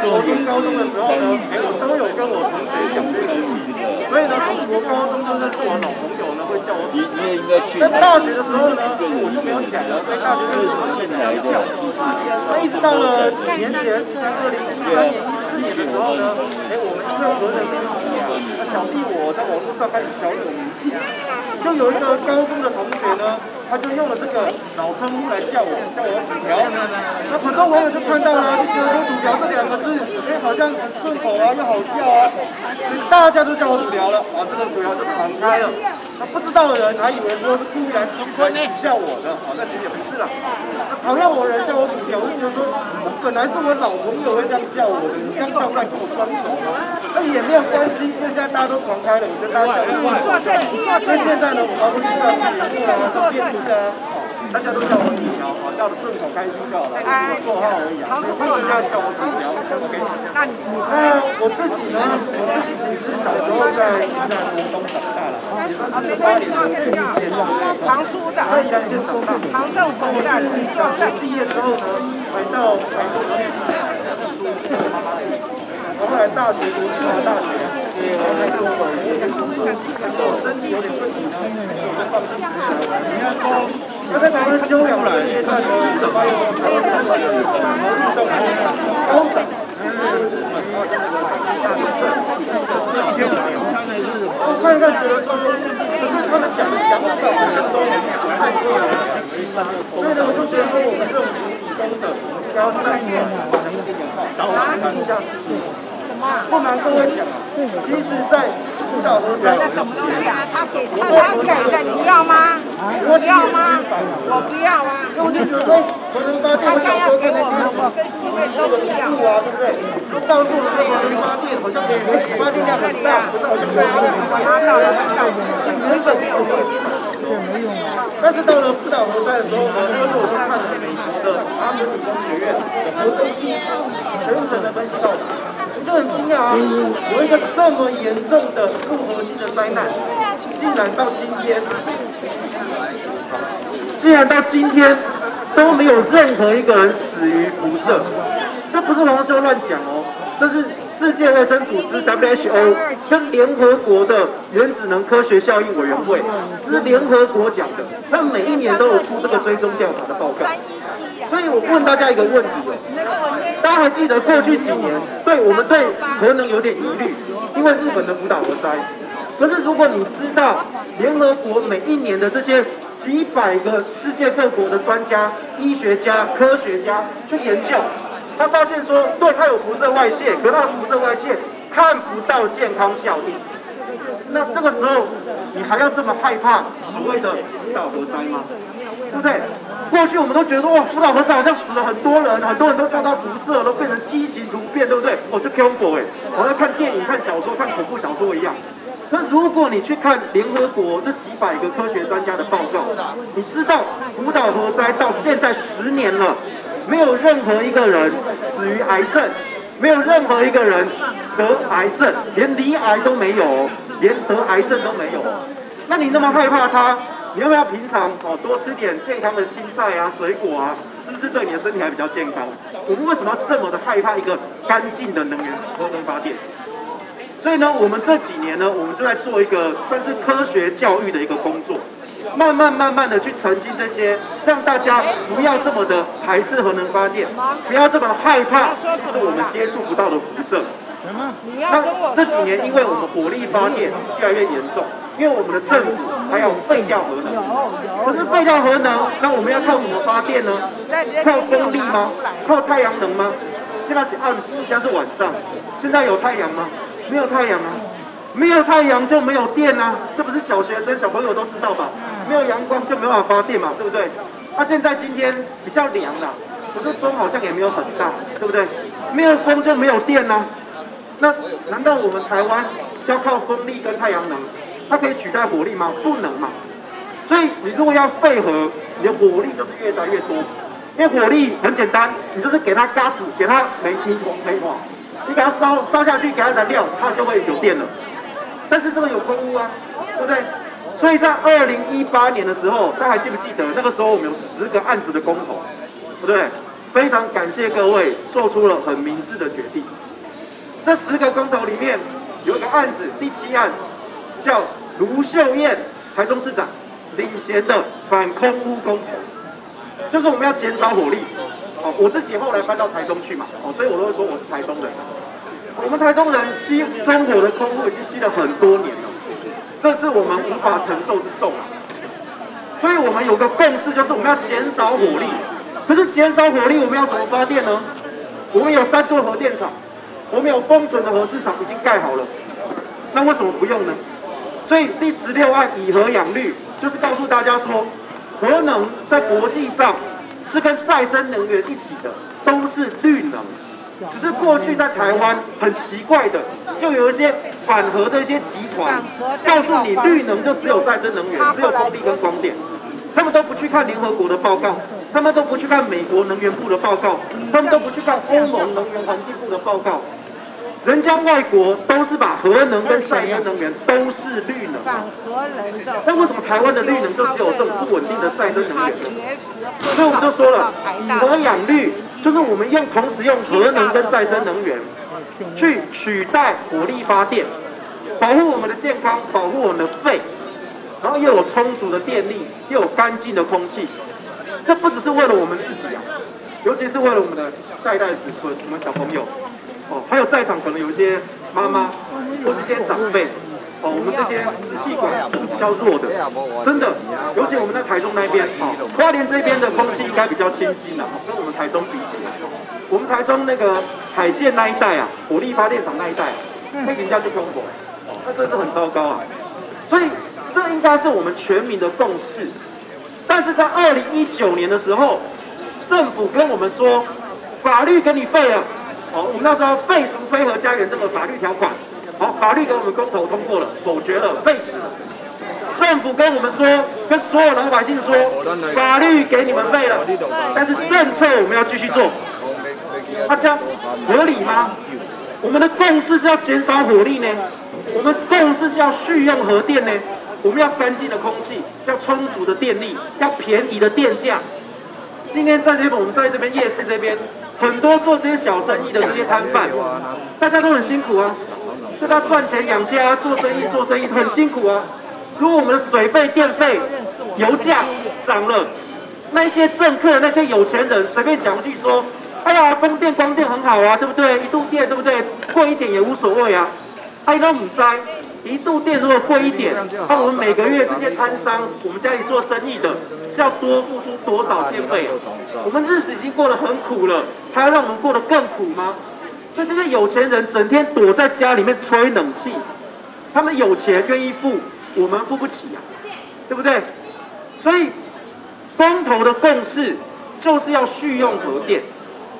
国中、高中的时候呢，我都有跟我同学讲这个事情，所以呢，从国高中就认识我老朋友呢，会叫我。你你也应该去。在大学的时候呢，我就没有讲了，所以大学就是我现在叫。那一直到了几年前，在二零一三年、一四年的时候呢，哎，我们因为合人这个题啊，那小弟我在网络上开始小有名气，就有一个高中的同学呢。他就用了这个老称呼来叫我，叫我土条。那很多网友就看到了，就觉得说土条这两个字，哎，好像很顺口啊，又好叫啊，所以大家都叫我土条了，啊，这个土条就传开了。那不知道的人还以为说是故意来取来取笑我的，好，那其实也不是啦。那讨厌我的人叫我土条，我就觉得说，本来是我老朋友会这样叫我的，你这样叫在跟我装熟吗？那也没有关系，因为现在大家都传开了，我觉得大家叫的顺口。所以现在呢，我包括上节目啊，是变。啊，大家都叫我土条，啊，叫的顺口开心就好了，是个绰号而已啊，那你那我自己呢？我自己其实小时候在在国东长大了，也算是八年的偏僻县，唐书的，在宜兰县长大。唐政府的，小学毕业之后呢，回到台中去读书，妈妈后来大学读清华大学，也在跟我一起读书，结果身体有点问题呢，就放弃了。他在台湾修养的阶段呢，就发现台湾真的是运动高涨，我看一看觉得说，可是他们讲的讲法很中太多了，所以呢，我就觉得说我们这种理工的，应该要站出来，讲一点点话，然后听一下世界。不瞒各位讲，其实，在辅导和在之前，我都给的，你要吗？我要吗？我不要啊！因为我就觉得说，核能发电，我小时候看那些什么做的路啊，对不对？都告诉我们说，核能发电好像发电量很大，可是好像没有用。所以原本其实我也是没用。但是到了福岛核灾的时候呢，那时我就看了美国的阿姆斯工学院的核中心全程的分析到。就很惊讶啊！有一个这么严重的复合性的灾难，竟然到今天，竟然到今天都没有任何一个人死于辐射。这不是黄修乱讲哦，这是世界卫生组织 WHO 跟联合国的原子能科学效应委员会，这是联合国讲的，他每一年都有出这个追踪调查的报告。所以我问大家一个问题哦，大家还记得过去几年，对我们对核能有点疑虑，因为日本的福岛核灾。可是如果你知道联合国每一年的这些几百个世界各国的专家、医学家、科学家去研究，他发现说，对它有辐射外泄，可它辐射外泄看不到健康效益。那这个时候，你还要这么害怕所谓的福岛核灾吗？对不对？过去我们都觉得哇，福岛核灾好像死了很多人，很多人都遭到辐射，都变成畸形突变，对不对？哦，就恐怖哎！好像看电影、看小说、看恐怖小说一样。那如果你去看联合国这几百个科学专家的报告，你知道福岛核灾到现在十年了，没有任何一个人死于癌症，没有任何一个人得癌症，连离癌都没有，连得癌症都没有。那你那么害怕它？你要不要平常哦多吃点健康的青菜啊、水果啊？是不是对你的身体还比较健康？我们为什么要这么的害怕一个干净的能源核能发电？所以呢，我们这几年呢，我们就在做一个算是科学教育的一个工作，慢慢慢慢的去澄清这些，让大家不要这么的排斥核能发电，不要这么害怕是我们接触不到的辐射。那这几年，因为我们火力发电越来越严重，因为我们的政府。还要废掉核能。可是废掉核能，那我们要靠什么发电呢？靠风力吗？靠太阳能吗？现在是暗时，现在是晚上，现在有太阳吗？没有太阳啊，没有太阳就没有电啊，这不是小学生小朋友都知道吧？没有阳光就没办法发电嘛，对不对？那现在今天比较凉了，可是风好像也没有很大，对不对？没有风就没有电呐。那难道我们台湾要靠风力跟太阳能，它可以取代火力吗？不能嘛。所以你如果要废核，你的火力就是越来越多。因为火力很简单，你就是给它 gas，给它煤煤火煤火，你给它烧烧下去，给它燃料，它就会有电了。但是这个有空屋啊，对不对？所以在二零一八年的时候，大家还记不记得？那个时候我们有十个案子的公投，对不对？非常感谢各位做出了很明智的决定。这十个公投里面有一个案子，第七案叫卢秀燕台中市长领衔的反空屋公投，就是我们要减少火力。哦，我自己后来搬到台中去嘛，哦，所以我都会说我是台中人。我们台中人吸中国的空污已经吸了很多年了，这是我们无法承受之重啊。所以我们有个共识，就是我们要减少火力。可是减少火力，我们要什么发电呢？我们有三座核电厂，我们有封存的核市场已经盖好了，那为什么不用呢？所以第十六案以核养绿，就是告诉大家说，核能在国际上是跟再生能源一起的，都是绿能。只是过去在台湾很奇怪的，就有一些反核的一些集团，告诉你绿能就只有再生能源，只有风力跟光电，他们都不去看联合国的报告，他们都不去看美国能源部的报告，他们都不去看欧盟能源环境部的报告。人家外国都是把核能跟再生能源都是绿能，反核能的。那为什么台湾的绿能就只有这种不稳定的再生能源？所以我们就说了，以核养绿，就是我们用同时用核能跟再生能源去取代火力发电，保护我们的健康，保护我们的肺，然后又有充足的电力，又有干净的空气。这不只是为了我们自己啊，尤其是为了我们的下一代子孙，我们小朋友。哦，还有在场可能有一些妈妈或是一些长辈，哦，我们这些支气管是比较弱的，真的，尤其我们在台中那边，哦，花莲这边的空气应该比较清新了，跟我们台中比起来，我们台中那个海线那一带啊，火力发电厂那一带，可以停下去喷火，那真是很糟糕啊，所以这应该是我们全民的共识，但是在二零一九年的时候，政府跟我们说，法律跟你废了。好，我们那时候废除非核家园这个法律条款，好，法律给我们公投通过了，否决了，废止了。政府跟我们说，跟所有老百姓说，法律给你们废了，但是政策我们要继续做。他这样合理吗？我们的共识是要减少火力呢，我们共识是要续用核电呢，我们要干净的空气，要充足的电力，要便宜的电价。今天在这边，我们在这边夜市这边。很多做这些小生意的这些摊贩，大家都很辛苦啊，在他赚钱养家，做生意做生意很辛苦啊。如果我们的水费、电费、油价涨了，那些政客、那些有钱人随便讲一句说：“哎呀，风电、光电很好啊，对不对？一度电对不对？贵一点也无所谓啊。”哎，都唔知。一度电如果贵一点，那我们每个月这些摊商，我们家里做生意的，是要多付出多少电费？我们日子已经过得很苦了，还要让我们过得更苦吗？所以这些有钱人整天躲在家里面吹冷气，他们有钱愿意付，我们付不起啊，对不对？所以公投的共识就是要续用核电，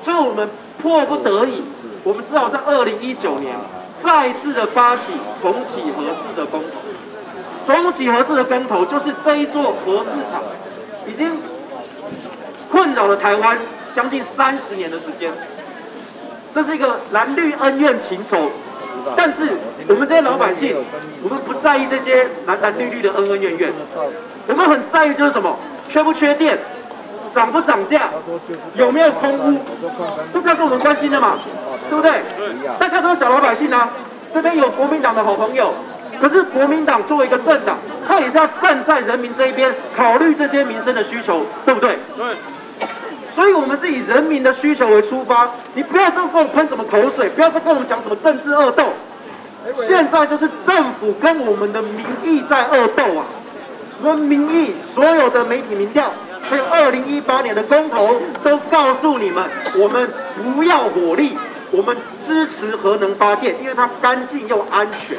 所以我们迫不得已，我们只好在二零一九年。再次的发起重启核四的公投，重启核四的公投就是这一座核市场已经困扰了台湾将近三十年的时间，这是一个蓝绿恩怨情仇，但是我们这些老百姓，我们不在意这些蓝蓝绿绿的恩恩怨怨，我们很在意就是什么，缺不缺电，涨不涨价，有没有空屋，这才是我们关心的嘛。对不对？大家都是小老百姓啊。这边有国民党的好朋友，可是国民党作为一个政党，他也是要站在人民这一边，考虑这些民生的需求，对不对？对。所以我们是以人民的需求为出发。你不要再跟我喷什么口水，不要再跟我们讲什么政治恶斗。现在就是政府跟我们的民意在恶斗啊！我们民意所有的媒体民调，还有二零一八年的公投，都告诉你们，我们不要火力，我们支持核能发电，因为它干净又安全，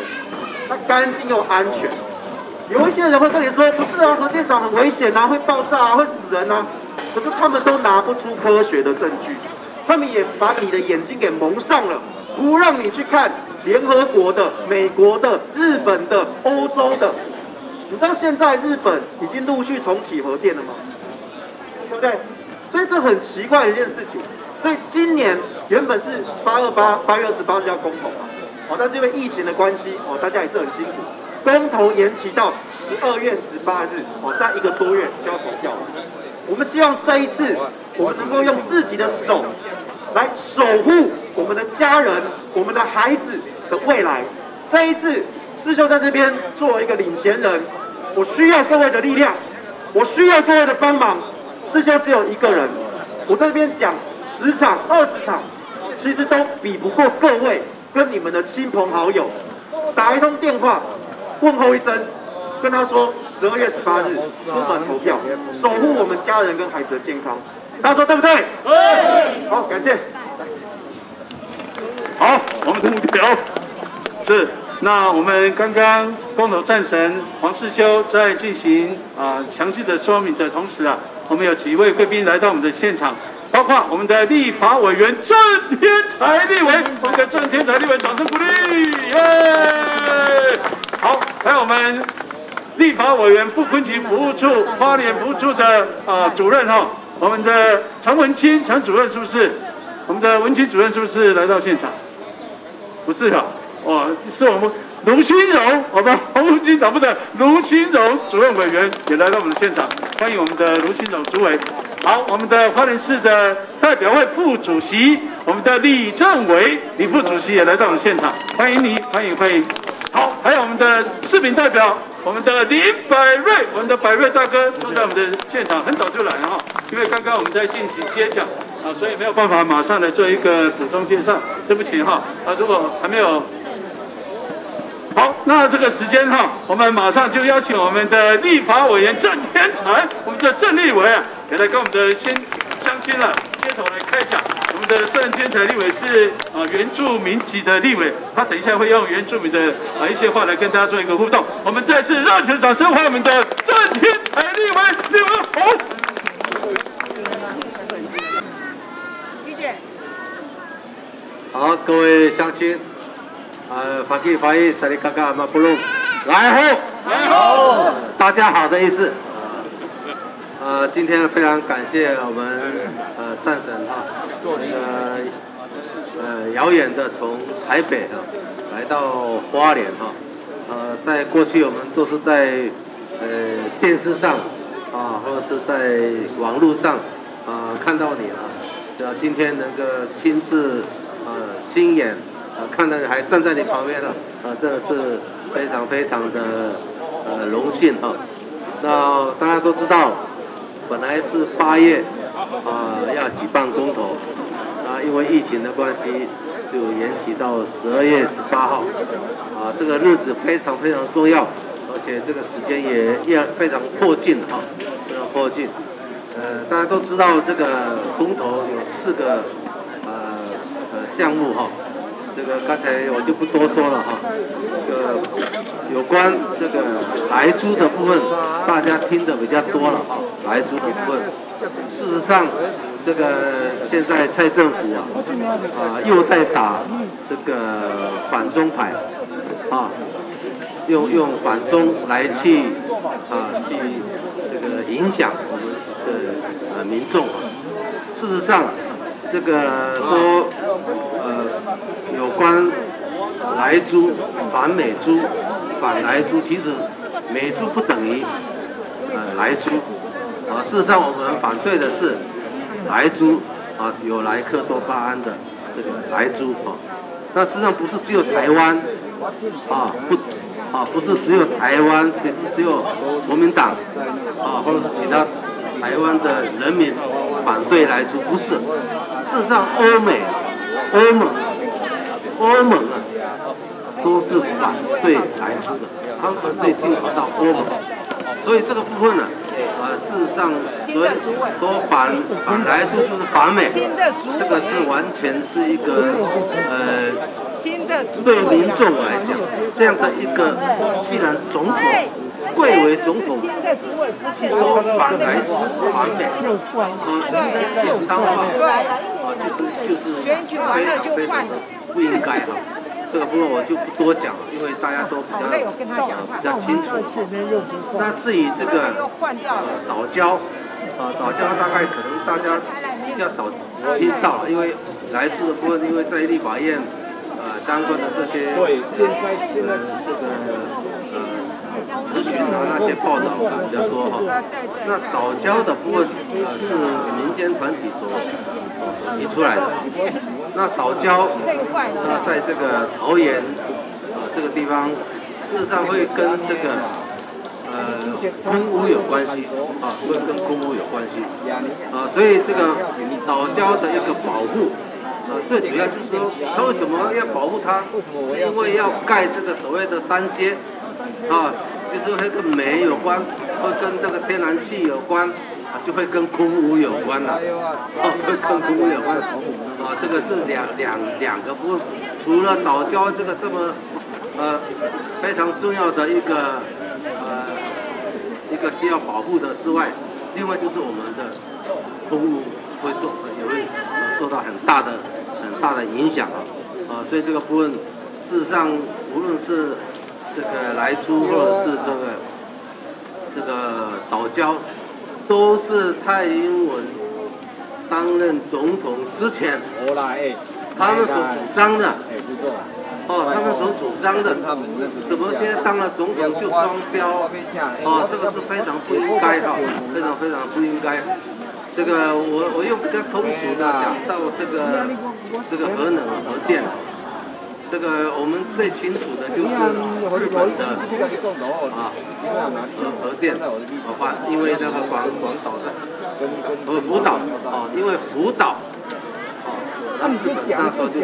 它干净又安全。有一些人会跟你说，不是啊，核电厂很危险啊，会爆炸啊，会死人啊。可是他们都拿不出科学的证据，他们也把你的眼睛给蒙上了，不让你去看联合国的、美国的、日本的、欧洲的。你知道现在日本已经陆续重启核电了吗？对？所以这很奇怪的一件事情。所以今年原本是八二八八月二十八日要公投嘛，哦，但是因为疫情的关系，哦，大家也是很辛苦，公投延期到十二月十八日，哦，在一个多月就要投票了。我们希望这一次，我们能够用自己的手来守护我们的家人、我们的孩子的未来。这一次，师兄在这边作为一个领衔人，我需要各位的力量，我需要各位的帮忙。师兄只有一个人，我在这边讲十场、二十场，其实都比不过各位跟你们的亲朋好友打一通电话问候一声，跟他说。十二月十八日出门投票，守护我们家人跟孩子的健康。大家说对不对？对。好，感谢。好，我们的目标是，那我们刚刚公投战神黄世修在进行啊详细的说明的同时啊，我们有几位贵宾来到我们的现场，包括我们的立法委员郑天才立委，我们的郑天才立委掌声鼓励，耶！好，还有我们。立法委员傅昆萁服务处花莲服务处的啊主任哈，我们的陈文清陈主任是不是？我们的文清主任是不是来到现场？不是哈，哦，是我们卢新荣，我们，红龙军长部的卢新荣主任委员也来到我们的现场，欢迎我们的卢新荣主委。好，我们的花莲市的代表会副主席，我们的李政委李副主席也来到我们现场，欢迎你，欢迎欢迎。好，还有我们的市民代表。我们的林百瑞，我们的百瑞大哥都在我们的现场，很早就来了哈。因为刚刚我们在进行接讲啊，所以没有办法马上来做一个补充介绍，对不起哈。啊，如果还没有，好，那这个时间哈，我们马上就邀请我们的立法委员郑天才，我们的郑立委啊，也来跟我们的先乡亲啊，接头来开讲。我们的郑天才立委是啊原住民籍的立委，他等一下会用原住民的啊一些话来跟大家做一个互动。我们再次热情掌声欢迎我们的郑天才立委，立委好。好，各位乡亲，呃，法基法伊萨里刚刚阿妈不弄，来好，来好，大家好的意思。呃，今天非常感谢我们呃战神哈，那个呃遥远的从台北啊来到花莲哈，呃在过去我们都是在呃电视上啊或者是在网络上啊看到你了，呃今天能够亲自呃亲眼看到还站在你旁边了，啊真的是非常非常的呃荣幸哈。那大家都知道。本来是八月啊要举办公投，啊因为疫情的关系就延期到十二月十八号，啊这个日子非常非常重要，而且这个时间也也非常迫近哈，非常迫近。呃大家都知道这个公投有四个呃呃项目哈。这个刚才我就不多说了哈，这个有关这个来租的部分，大家听的比较多了哈，来租的部分。事实上，这个现在蔡政府啊，啊又在打这个反中牌，啊，用用反中来去啊去这个影响我们的呃民众。事实上。这个说，有关来猪、反美猪、反来猪，其实美猪不等于呃来猪，啊，事实上我们反对的是来猪，啊，有莱克多巴胺的这个来猪，啊，那实际上不是只有台湾，啊，不，啊，不是只有台湾，只是只有国民党，啊，或者是其他台湾的人民反对来猪，不是。事实上，欧美、欧盟、欧盟啊，都是反对来出的，他们反对进口到欧盟。所以这个部分呢，呃，事实上所以说反反来出就是反美，这个是完全是一个呃，对民众来讲，这样的一个，既然总统贵为总统，说反来反美，呃，简单化，啊，就是就是非常非常不应该哈。这个部分我就不多讲了，因为大家都比较比较清楚。那至于这个呃早教，啊早教大概可能大家比较少听到了，因为来自的部分，因为在立法院呃相关的这些对现在现在这个咨询啊那些报道比较多哈。那早教的部分呃是民间团体所提出来的。那早教，那在这个桃园啊这个地方，事实上会跟这个呃空屋有关系啊，会跟空屋有关系啊，所以这个早教的一个保护，呃最主要就是说，它为什么要保护它？是因为要盖这个所谓的三阶啊，就是会跟煤有关，会跟这个天然气有关。啊就会跟空屋有关了，哦，会跟空屋有关，啊，这个是两两两个部分，除了早教这个这么呃非常重要的一个呃一个需要保护的之外，另外就是我们的空屋会受也会受到很大的很大的影响啊，啊，所以这个部分事实上无论是这个来租或者是这个这个早教。都是蔡英文担任总统之前，他们所主张的，哦，他们所主张的，怎么现在当了总统就双标？哦，这个是非常不应该哈，非常非常不应该。这个我我用比较通俗的讲到这个这个核能核电。这个我们最清楚的就是日本的啊核核电核发，因为那个广广岛的和福岛啊，因为福岛啊，那时候就，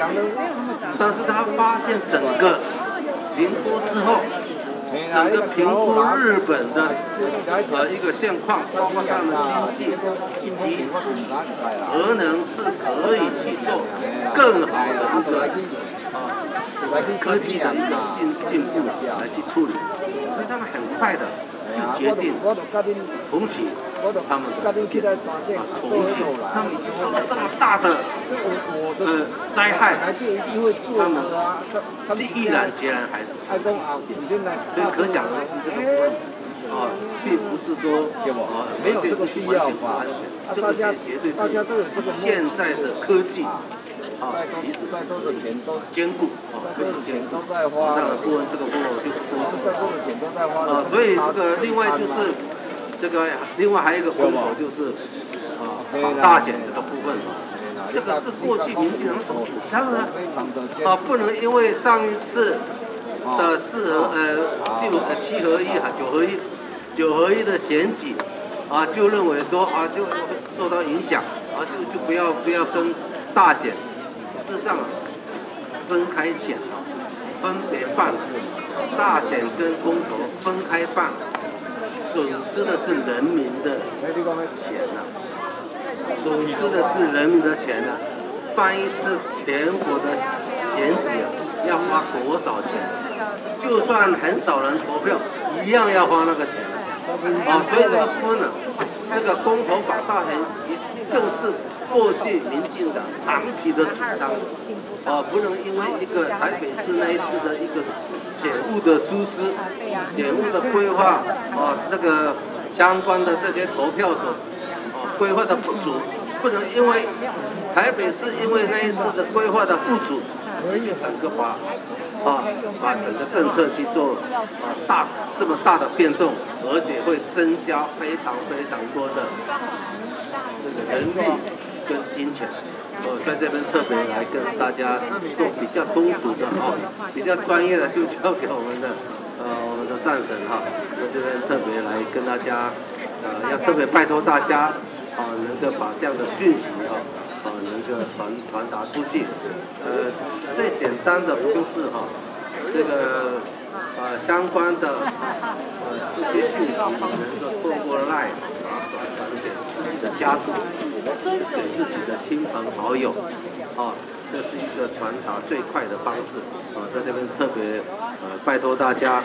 但是他发现整个宁波之后，整个评估日本的呃一个现况，包括他们的经济以及核能是可以去做更好的一个。啊，科技的一个进进步来去处理，所以他们很快的决定重启他们重启，他们已经受到这么大的呃灾害，他们他们毅然决然还是所以可讲的是这个啊，并不是说啊没有这个必要吧，这个绝对是现在的科技。啊，其实再多的钱都兼顾啊，这个钱都在花，这样的部分，这个部分就多。再多的啊，所以这个另外就是这个另外还有一个风口就是啊，大险这个部分啊，这个是过去民进党所主张的啊，不能因为上一次的四合呃六呃七合一哈九合一九合一的选举啊，就认为说啊就受到影响啊就就不要不要跟大选。事实上，分开选，分别办事，大选跟公投分开办，损失的是人民的钱呐，损失的是人民的钱呐。办一次全国的选举啊，要花多少钱？就算很少人投票，一样要花那个钱啊。所以这个分呢，这个公投法大选也更是。过去民进党长期的主张，啊，不能因为一个台北市那一次的一个检务的疏失、检务的规划，啊，这个相关的这些投票所，啊，规划的不足，不能因为台北市因为那一次的规划的不足，就整个把，啊，把整个政策去做啊大这么大的变动，而且会增加非常非常多的这个人力。跟金钱，我在这边特别来跟大家做比较通俗的哈，比较专业的就交给我们的呃我们的战神哈，在这边特别来跟大家呃要特别拜托大家啊能够把这样的讯息啊啊能够传传达出去，呃最简单的方式哈，这个呃相关的呃这些讯息能够透过 Line 把它转传给自己的家属，给自己的亲朋好友，啊，这是一个传达最快的方式。啊，在这边特别呃拜托大家，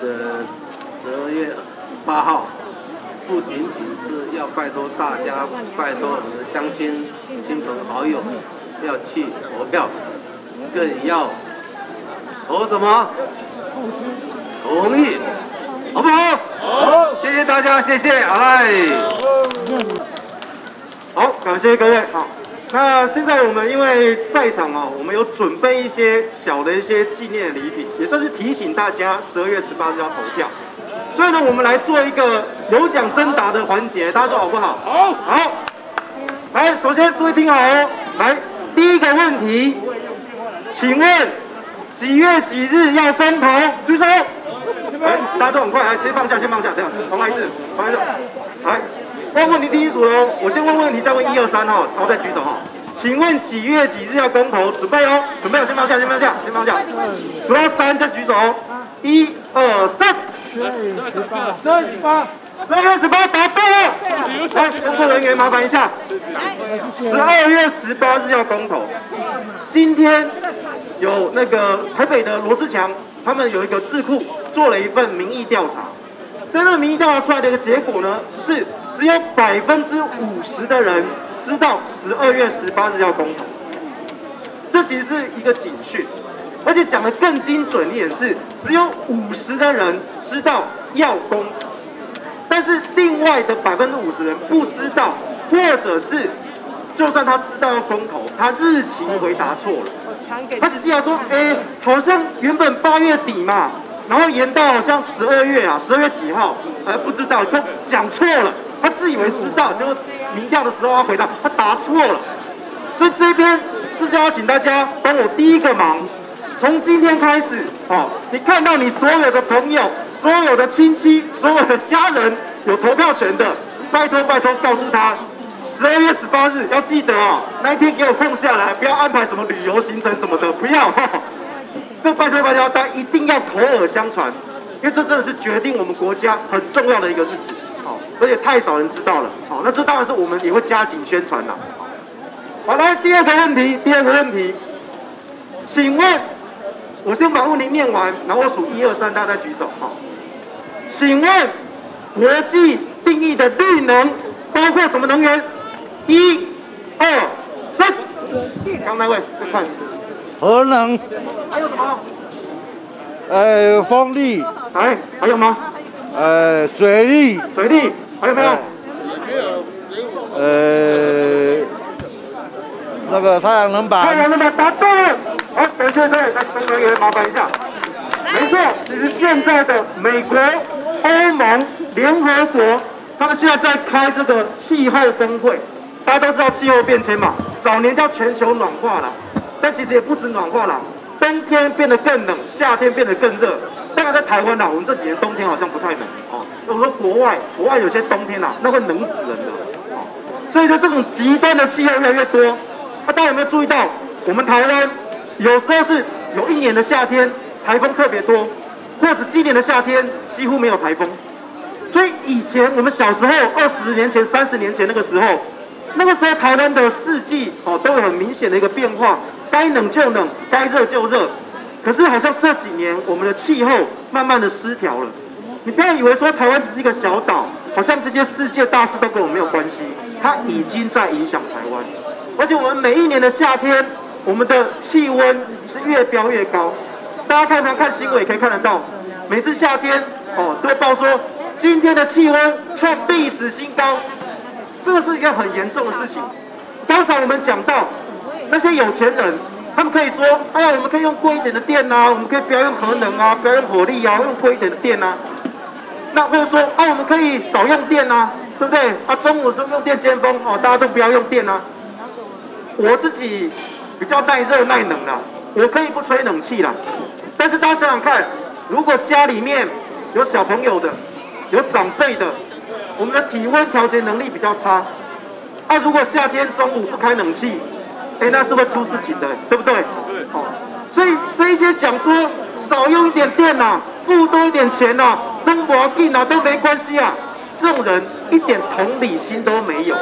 这十二月八号。不仅仅是要拜托大家，拜托我们的乡亲、亲朋好友要去投票，更要投什么？同意，好不好？好，谢谢大家，谢谢，哎。好，感谢各位。好，那现在我们因为在场啊，我们有准备一些小的一些纪念礼品，也算是提醒大家十二月十八日要投票。所以呢，我们来做一个有奖征答的环节，大家说好不好？好，好。来，首先注意听好哦。来，第一个问题，请问几月几日要分投？举手。来，大家都很快，来，先放下，先放下，这样，重来一次，重来一次。来，问问题第一组喽，我先问问题，再问一二三哈，然后再举手哈。请问几月几日要公投？准备哦，准备，先放下，先放下，先放下。数到三再举手。一二三。十二月十八，十二月十八，十二月十八答对了。来，工作人员麻烦一下。十二月十八日要公投。今天有那个台北的罗志强，他们有一个智库做了一份民意调查。这份民意调查出来的一个结果呢，是只有百分之五十的人知道十二月十八日要公投。这其实是一个警讯。而且讲的更精准一点是，只有五十的人知道要公投，但是另外的百分之五十人不知道，或者是就算他知道要公投，他日期回答错了，他只记得说，哎，好像原本八月底嘛，然后延到好像十二月啊，十二月几号，哎，不知道，他讲错了，他自以为知道，就民调的时候要回答，他答错了，所以这边是要请大家帮我第一个忙。从今天开始，哦，你看到你所有的朋友、所有的亲戚、所有的家人有投票权的，拜托拜托，告诉他，十二月十八日要记得哦，那一天给我空下来，不要安排什么旅游行程什么的，不要。这拜托拜托，大家一定要口耳相传，因为这真的是决定我们国家很重要的一个日子，好，而且太少人知道了，好，那这当然是我们也会加紧宣传的。好，来第二个问题，第二个问题，请问？我先把问题念完，然后我数一二三，大家举手。好，请问国际定义的绿能包括什么能源？一、二、三。刚那位，快。核能。还有什么？呃，风力。哎，还有吗？呃，水力。水力，还有没有？呃，那个太阳能板。太阳能板答对了。好，感谢各位，来工作人员麻烦一下。没错，其实现在的美国、欧盟、联合国，他们现在在开这个气候峰会。大家都知道气候变迁嘛，早年叫全球暖化了，但其实也不止暖化了，冬天变得更冷，夏天变得更热。当然在台湾啦，我们这几年冬天好像不太冷哦。我说国外，国外有些冬天呐，那会冷死人的。所以说这种极端的气候越来越多。那大家有没有注意到，我们台湾？有时候是有一年的夏天台风特别多，或者今年的夏天几乎没有台风。所以以前我们小时候二十年前、三十年前那个时候，那个时候台湾的四季哦都有很明显的一个变化，该冷就冷，该热就热。可是好像这几年我们的气候慢慢的失调了。你不要以为说台湾只是一个小岛，好像这些世界大事都跟我没有关系，它已经在影响台湾。而且我们每一年的夏天。我们的气温是越飙越高，大家看常看新闻也可以看得到，每次夏天哦都会报说今天的气温创历史新高，这个是一个很严重的事情。刚才我们讲到那些有钱人，他们可以说，哎呀，我们可以用贵一点的电啊，我们可以不要用核能啊，不要用火力啊，用贵一点的电啊。那或者说，啊，我们可以少用电啊，对不对？啊，中午时候用电尖峰哦，大家都不要用电啊。我自己。比较耐热耐冷的，我可以不吹冷气啦。但是大家想想看，如果家里面有小朋友的、有长辈的，我们的体温调节能力比较差，那如果夏天中午不开冷气，哎，那是会出事情的，对不对？对。哦，所以这一些讲说少用一点电呐，付多一点钱呐，都不要紧啊，都没关系啊。这种人一点同理心都没有，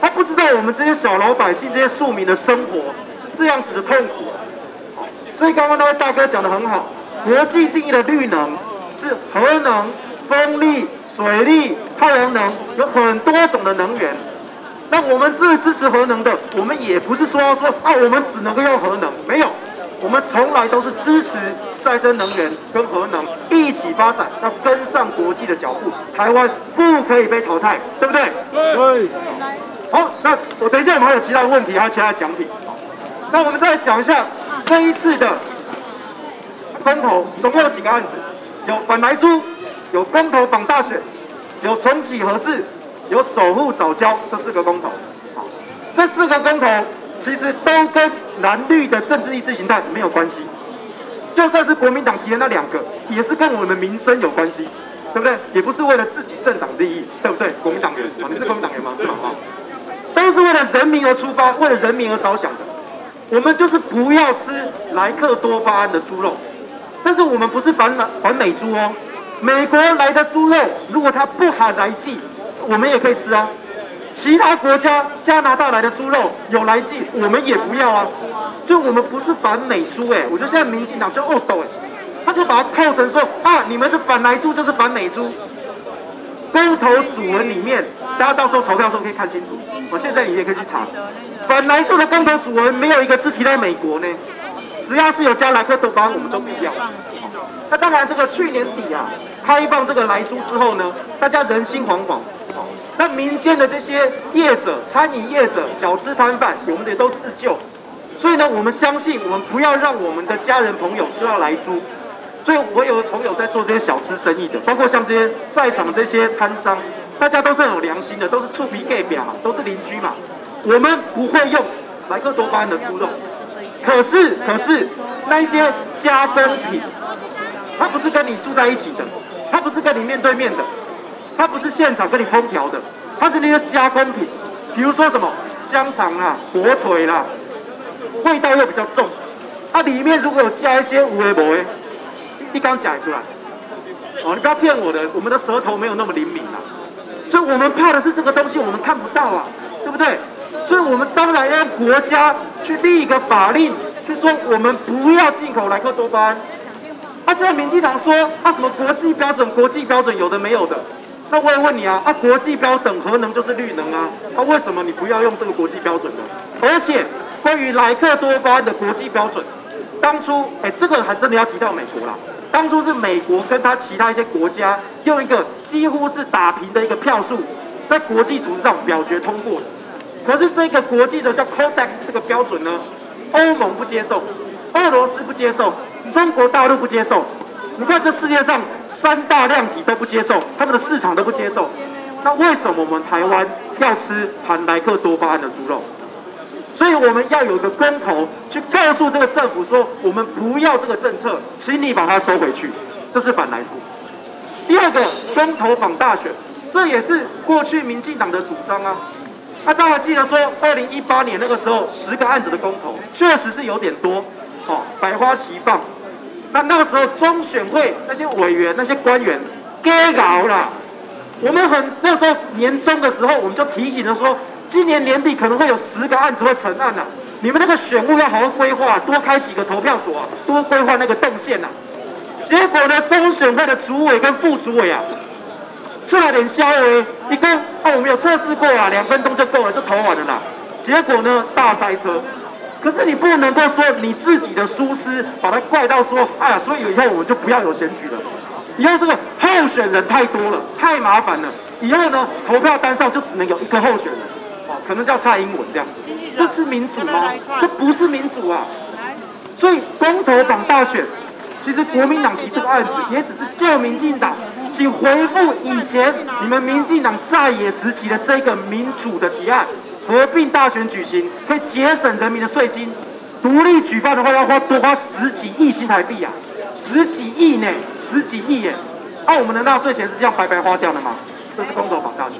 他不知道我们这些小老百姓、这些庶民的生活是这样子的痛苦。所以刚刚那位大哥讲的很好，国际定义的绿能是核能、风力、水力、太阳能，有很多种的能源。那我们是支持核能的，我们也不是说说啊，我们只能够用核能，没有，我们从来都是支持再生能源跟核能一起发展，要跟上国际的脚步，台湾不可以被淘汰，对不对？对。好，那我等一下我们还有其他问题，还有其他奖品。那我们再来讲一下这一次的公投，总共有几个案子？有反来租，有公投绑大选，有重启合适，有守护早教，这四个公投。好，这四个公投其实都跟蓝绿的政治意识形态没有关系。就算是国民党提的那两个，也是跟我们的民生有关系，对不对？也不是为了自己政党利益，对不对？国民党员，啊，你是国民党员吗？是吗？啊，都是为了人民而出发，为了人民而着想的。我们就是不要吃莱克多巴胺的猪肉，但是我们不是反反美猪哦。美国来的猪肉，如果它不含来剂，我们也可以吃啊。其他国家加拿大来的猪肉有来剂，我们也不要啊。所以我们不是反美猪哎，我觉得现在民进党就恶斗哎，他就把它扣成说啊，你们是反来猪就是反美猪。公投主文里面，大家到时候投票的时候可以看清楚。我现在你也可以去查，本来做的公投主文没有一个字提到美国呢。只要是有加莱克多巴胺，我们都不要。那当然，这个去年底啊，开放这个来猪之后呢，大家人心惶惶。那民间的这些业者、餐饮业者、小吃摊贩，我们也都自救。所以呢，我们相信，我们不要让我们的家人朋友吃到来猪。所以我有的朋友在做这些小吃生意的，包括像这些在场的这些摊商，大家都是很有良心的，都是触皮盖表嘛，都是邻居嘛。我们不会用莱克多巴胺的猪肉，可是可是那些加工品，它不是跟你住在一起的，它不是跟你面对面的，它不是现场跟你烹调的，它是那些加工品，比如说什么香肠啊、火腿啦，味道又比较重，它里面如果有加一些五味博诶。你刚讲出来，哦，你不要骗我的，我们的舌头没有那么灵敏啊，所以我们怕的是这个东西我们看不到啊，对不对？所以我们当然要国家去立一个法令，去说我们不要进口莱克多巴胺。啊，现在民进党说啊什么国际标准，国际标准有的没有的，那我也问你啊，啊国际标准核能就是绿能啊，那为什么你不要用这个国际标准呢？而且关于莱克多巴胺的国际标准，当初哎这个还真的要提到美国啦。当初是美国跟他其他一些国家用一个几乎是打平的一个票数，在国际组织上表决通过的。可是这个国际的叫 Codex 这个标准呢，欧盟不接受，俄罗斯不接受，中国大陆不接受。你看这世界上三大量体都不接受，他们的市场都不接受。那为什么我们台湾要吃含莱克多巴胺的猪肉？所以我们要有个公投，去告诉这个政府说，我们不要这个政策，请你把它收回去，这是反来图。第二个公投反大选，这也是过去民进党的主张啊。那大家记得说，二零一八年那个时候，十个案子的公投确实是有点多，哦，百花齐放。那那个时候中选会那些委员、那些官员，该搞了。我们很那时候年终的时候，我们就提醒了说。今年年底可能会有十个案子会成案呐，你们那个选务要好好规划，多开几个投票所，多规划那个动线呐。结果呢，中选会的主委跟副主委啊，出来点消微，一个哦，我们有测试过啊，两分钟就够了，就投完了啦。结果呢，大塞车。可是你不能够说你自己的疏失，把它怪到说，哎呀，所以以后我们就不要有选举了。以后这个候选人太多了，太麻烦了。以后呢，投票单上就只能有一个候选人。可能叫蔡英文这样，这是民主吗？这不是民主啊！所以公投党大选，其实国民党提这个案子，也只是叫民进党，请回复以前你们民进党在野时期的这个民主的提案，合并大选举行，可以节省人民的税金。独立举办的话，要花多花十几亿新台币啊，十几亿呢，十几亿耶！那我们的纳税钱是这样白白花掉的吗？这是公投榜大选，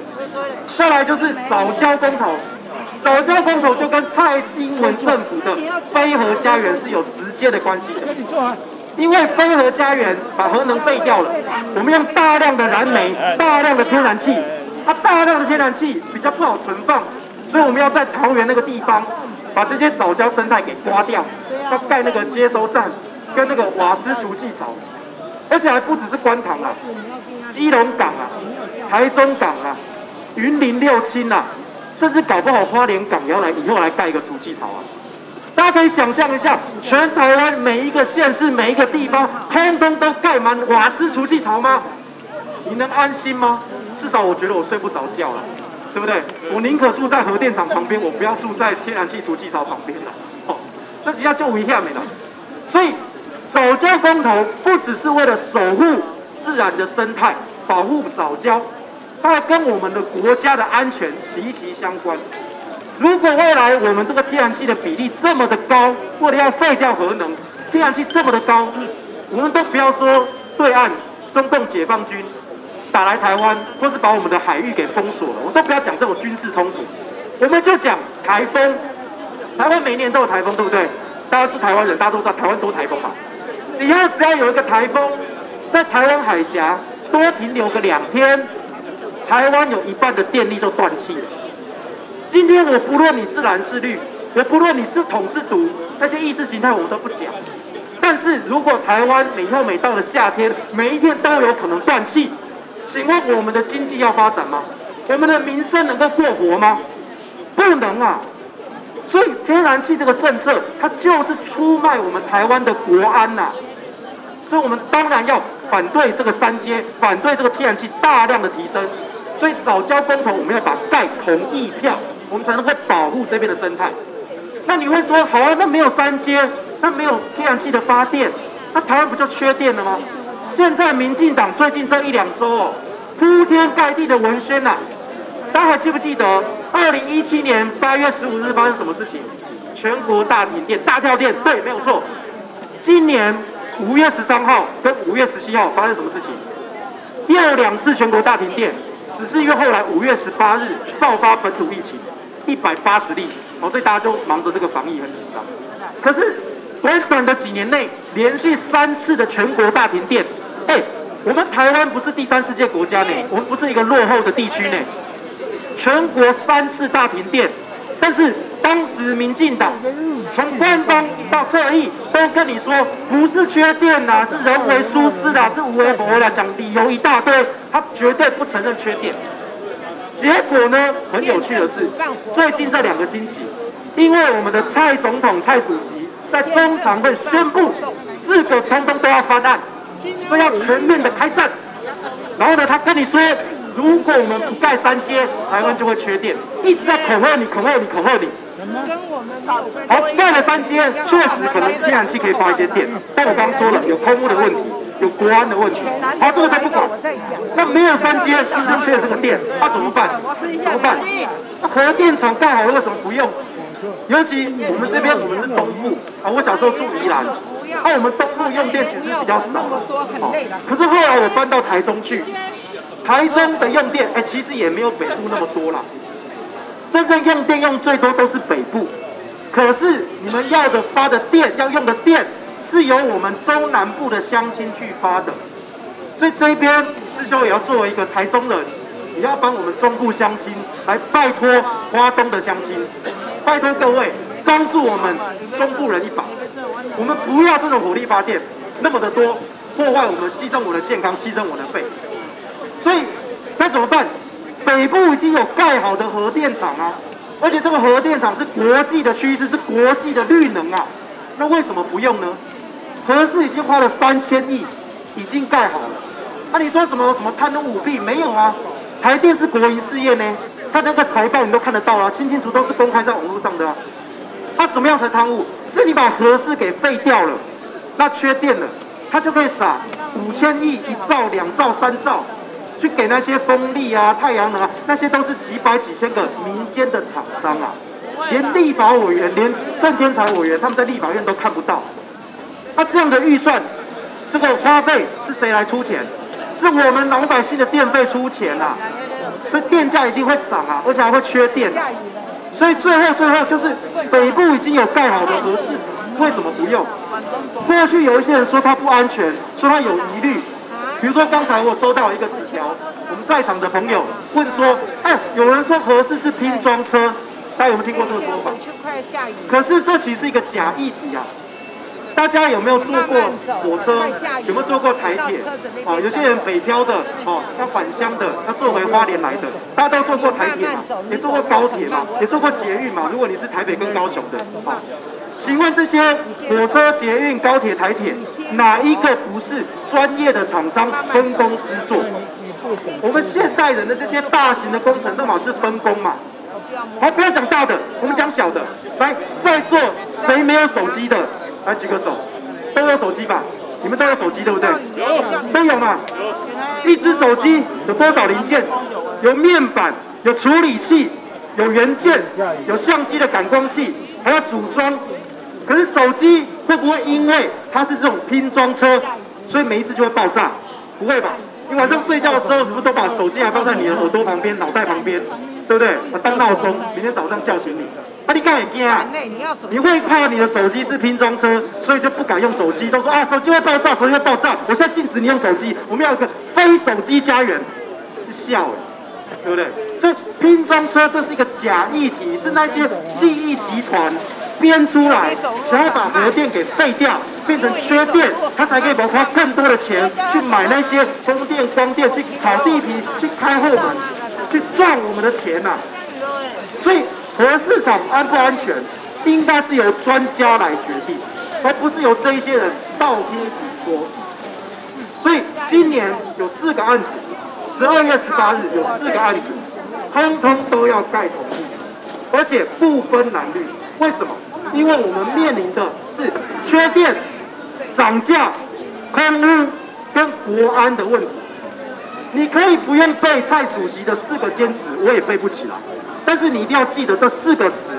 再来就是早交公投，早交公投就跟蔡英文政府的飞核家园是有直接的关系的。因为飞核家园把核能废掉了，我们用大量的燃煤、大量的天然气，它大量的天然气比较不好存放，我们要在桃园那个地方把这些藻礁生态给刮掉，要盖那个接收站跟那个瓦斯除气槽，而且还不只是观塘啊，基隆港啊、台中港啊、云林六轻啊，甚至搞不好花莲港也要来以后来盖一个除气槽啊。大家可以想象一下，全台湾每一个县市、每一个地方，通通都盖满瓦斯除气槽吗？你能安心吗？至少我觉得我睡不着觉了，对不对？我宁可住在核电厂旁边，我不要住在天然气除气槽旁边了。哦，这只要就一下没了。所以，早教风投不只是为了守护自然的生态、保护早教，它还跟我们的国家的安全息息相关。如果未来我们这个天然气的比例这么的高，为了要废掉核能，天然气这么的高，我们都不要说对岸中共解放军打来台湾，或是把我们的海域给封锁了，我都不要讲这种军事冲突，我们就讲台风。台湾每年都有台风，对不对？大家是台湾人，大家都知道台湾多台风嘛。以后只要有一个台风在台湾海峡多停留个两天，台湾有一半的电力都断气了。今天我不论你是蓝是绿，也不论你是统是独，那些意识形态我都不讲。但是如果台湾每后每到了夏天，每一天都有可能断气，请问我们的经济要发展吗？我们的民生能够过活吗？不能啊！所以天然气这个政策，它就是出卖我们台湾的国安呐。所以我们当然要反对这个三阶，反对这个天然气大量的提升。所以早交公投，我们要把盖同意票。我们才能够保护这边的生态。那你会说，好啊，那没有三阶，那没有天然气的发电，那台湾不就缺电了吗？现在民进党最近这一两周哦，铺天盖地的文宣呐，大家还记不记得，二零一七年八月十五日发生什么事情？全国大停电、大跳电，对，没有错。今年五月十三号跟五月十七号发生什么事情？又两次全国大停电，只是因为后来五月十八日爆发本土疫情。一百八十例，哦，所以大家就忙着这个防疫很紧张。可是短短的几年内，连续三次的全国大停电，哎，我们台湾不是第三世界国家呢，我们不是一个落后的地区呢。全国三次大停电，但是当时民进党从官方到侧翼都跟你说，不是缺电呐，是人为疏失的，是无为博的，讲理由一大堆，他绝对不承认缺电。结果呢？很有趣的是，最近这两个星期，因为我们的蔡总统、蔡主席在中常会宣布，四个通通都要翻案，所以要全面的开战。然后呢，他跟你说，如果我们不盖三阶，台湾就会缺电，一直在恐吓你、恐吓你、恐吓你。好，盖了三阶，确实可能天然气可以发一些电，但我刚刚说了，有空污的问题。有国安的问题，好，这个都不管。那没有三阶，是不是缺这个电？那怎么办？怎么办？那核电厂盖好了，为什么不用？尤其我们这边，我们是东部啊。我小时候住宜兰，那我们东部用电其实比较少。可是后来我搬到台中去，台中的用电，哎，其实也没有北部那么多啦。真正用电用最多都是北部，可是你们要的发的电，要用的电。是由我们中南部的乡亲去发的，所以这边师兄也要作为一个台中人，也要帮我们中部乡亲来拜托花东的乡亲，拜托各位帮助我们中部人一把。我们不要这种火力发电那么的多，破坏我们，牺牲我的健康，牺牲我的肺。所以该怎么办？北部已经有盖好的核电厂啊，而且这个核电厂是国际的趋势，是国际的绿能啊，那为什么不用呢？核市已经花了三千亿，已经盖好了。那你说什么什么贪污舞弊？没有啊，台电是国营事业呢，它那个财报你都看得到啊，清清楚都是公开在网络上的。他怎么样才贪污？是你把核市给废掉了，那缺电了，他就可以撒五千亿、一兆、两兆、三兆，去给那些风力啊、太阳能啊，那些都是几百几千个民间的厂商啊，连立法委员、连郑天才委员他们在立法院都看不到。那这样的预算，这个花费是谁来出钱？是我们老百姓的电费出钱啊，所以电价一定会涨啊，而且还会缺电。所以最后最后就是北部已经有盖好的核市，为什么不用？过去有一些人说它不安全，说它有疑虑。比如说刚才我收到一个纸条，我们在场的朋友问说，哎，有人说合适是拼装车，大家有没有听过这个说法？可是这其实是一个假议题啊。大家有没有坐过火车？有没有坐过台铁？哦，有些人北漂的，哦，要返乡的，要坐回花莲来的，大家都坐过台铁嘛，也坐过高铁嘛，也坐过捷运嘛。如果你是台北跟高雄的，哦，请问这些火车、捷运、高铁、台铁，哪一个不是专业的厂商分公司做？我们现代人的这些大型的工程，都嘛是分工嘛。好，不要讲大的，我们讲小的。来，在座谁没有手机的？来举个手，都有手机吧？你们都有手机对不对？有，都有嘛？有。一只手机有多少零件？有面板，有处理器，有元件，有相机的感光器，还要组装。可是手机会不会因为它是这种拼装车，所以每一次就会爆炸？不会吧？你晚上睡觉的时候，你不是都把手机还放在你的耳朵旁边、脑袋旁边，对不对？当闹钟，明天早上叫醒你。啊，你敢会惊啊？你会怕你的手机是拼装车，所以就不敢用手机，都说啊，手机会爆炸，手机会爆炸。我现在禁止你用手机，我们要一个非手机家园，笑了，对不对？这拼装车这是一个假议题，是那些利益集团编出来，想要把核电给废掉，变成缺电，他才可以花更多的钱去买那些风电、光电，去炒地皮，去开后门，去赚我们的钱呐。所以。核市场安不安全，应该是由专家来决定，而不是由这一些人道听途说。所以今年有四个案子，十二月十八日有四个案子，通通都要盖同意，而且不分蓝绿。为什么？因为我们面临的是缺电、涨价、空污跟国安的问题。你可以不用背蔡主席的四个坚持，我也背不起来。但是你一定要记得这四个词：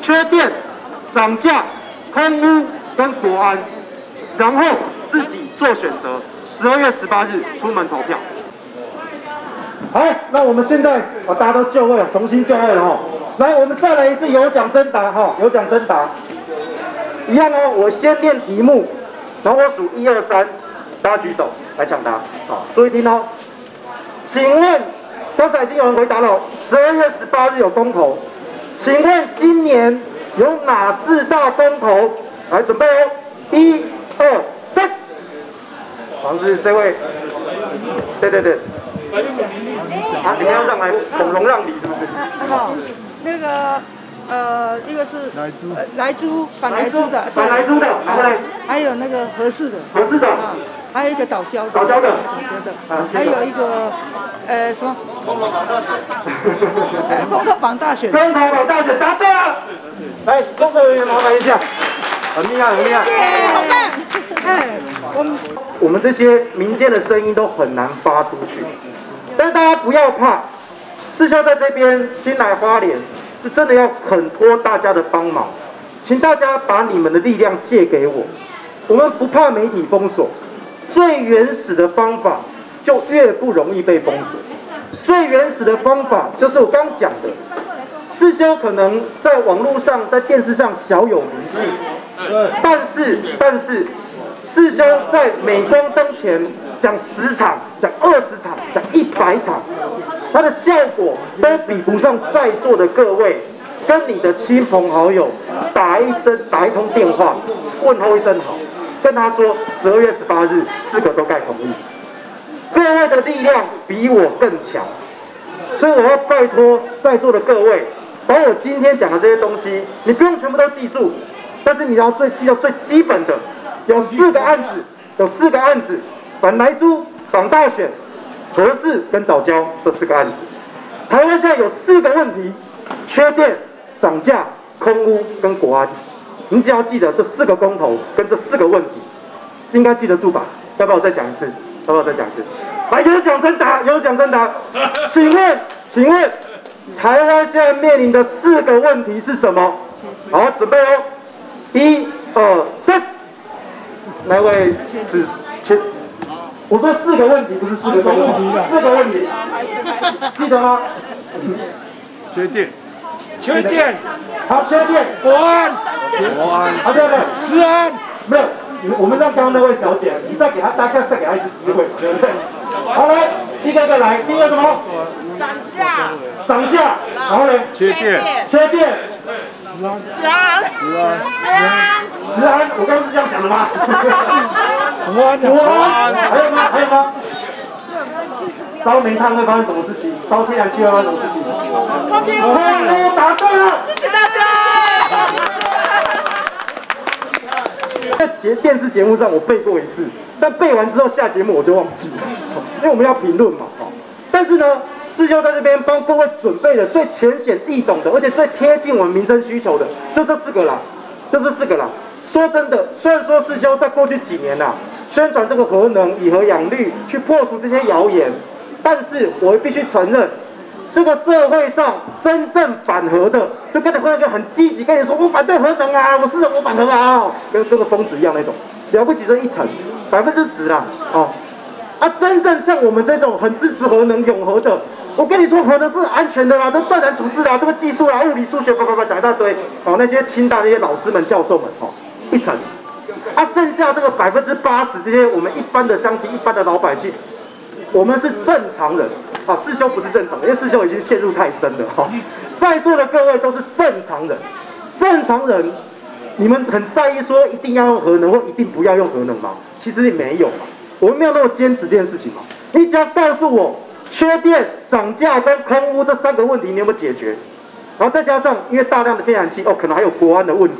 缺电、涨价、空屋跟国安，然后自己做选择。十二月十八日出门投票。好，那我们现在啊，大家都就位了，重新就位了哈。来，我们再来一次有奖征答哈，有奖征答。一样哦，我先念题目，然后我数一二三，大家举手来抢答。好，注意听哦，请问。刚才已经有人回答了，十二月十八日有公投，请问今年有哪四大公投？来准备哦，一、二、三。好像是这位，对对对。啊，你要让来孔融让梨是不是？好，那个呃，一个是来猪，来猪反来猪的，反来猪的，来，还有那个合适的，合适的。还有一个岛礁的，岛礁的，岛礁的，还有一个，呃，什么？公投榜大选。公投榜大选。公投榜大选答对了。来，工作人员麻烦一下，很厉害，很厉害。好棒！哎，我们我们这些民间的声音都很难发出去，但是大家不要怕，四校在这边新来花莲，是真的要恳托大家的帮忙，请大家把你们的力量借给我，我们不怕媒体封锁。最原始的方法就越不容易被封锁。最原始的方法就是我刚讲的，世修可能在网络上、在电视上小有名气，但是但是世修在镁光灯前讲十场、讲二十场、讲一百场，它的效果都比不上在座的各位跟你的亲朋好友打一声、打一通电话问候一声好。跟他说，十二月十八日四个都盖同意。各位的力量比我更强，所以我要拜托在座的各位，把我今天讲的这些东西，你不用全部都记住，但是你要最记到最基本的，有四个案子，有四个案子，反莱猪、反大选、合适跟早教这四个案子。台湾现在有四个问题：缺电、涨价、空屋跟国安。你只要记得这四个公投跟这四个问题，应该记得住吧？要不要我再讲一次？要不要再讲一次？来，有奖征答，有奖征答。请问，请问，台湾现在面临的四个问题是什么？好，准备哦，一、二、三。哪位是请？我说四个问题，不是四个问题，四个问题，记得吗？缺电。缺电，好，缺电，国安，国安，好，对不对？治安，没有，你们我们让刚刚那位小姐，你再给她，大家再给她一次机会，对不对？好来，一个个来，第一个什么？涨价，涨价，然后呢？缺电，缺电，十安，十安，十安，十安我刚刚是这样讲的吗？国安，还有吗？还有吗？烧煤炭会发生什么事情？烧天然气会发生什么事情？空气污染，答对了。谢谢大家。在节电视节目上我背过一次，但背完之后下节目我就忘记了，因为我们要评论嘛，哦。但是呢，师兄在这边帮各位准备的最浅显易懂的，而且最贴近我们民生需求的，就这四个啦，就这四个啦。说真的，虽然说师兄在过去几年呐、宣传这个核能、以核养绿，去破除这些谣言，但是我必须承认，这个社会上真正反核的，就跟你会一个很积极跟你说我反对核能啊，我是我反核啊，跟跟个疯子一样那种，了不起这一层，百分之十啦，哦，啊，真正像我们这种很支持核能永核的，我跟你说核能是安全的啦，这断然处置啦，这个技术啦，物理数学叭叭叭讲一大堆，哦，那些清大那些老师们教授们，哦，一层，啊，剩下这个百分之八十这些我们一般的乡亲、一般的老百姓。我们是正常人啊，师兄不是正常，因为师兄已经陷入太深了哈、在座的各位都是正常人，正常人，你们很在意说一定要用核能或一定不要用核能吗？其实你没有，我们没有那么坚持这件事情嘛。你只要告诉我缺电、涨价跟空污这三个问题你有没有解决？然后再加上因为大量的天然气哦，可能还有国安的问题，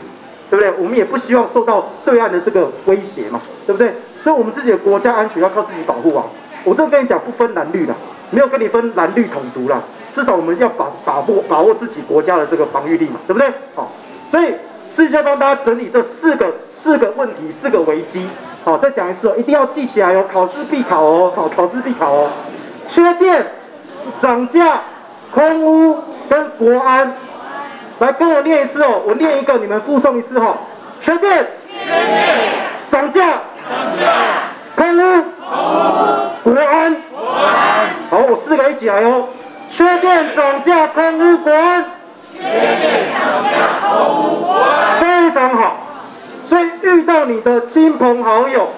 对不对？我们也不希望受到对岸的这个威胁嘛，对不对？所以我们自己的国家安全要靠自己保护啊。我这跟你讲不分蓝绿啦，没有跟你分蓝绿统独啦，至少我们要把把握把握自己国家的这个防御力嘛，对不对？好，所以是先帮大家整理这四个四个问题，四个危机。好，再讲一次哦，一定要记起来哦，考试必考哦，好，考试必考哦。缺电、涨价、空屋跟国安，来跟我念一次哦，我念一个，你们附送一次哈、缺电、涨价、空屋。国安，好，我四个一起来哦。缺电、涨价、空屋、国安，非常好。所以遇到你的亲朋好友，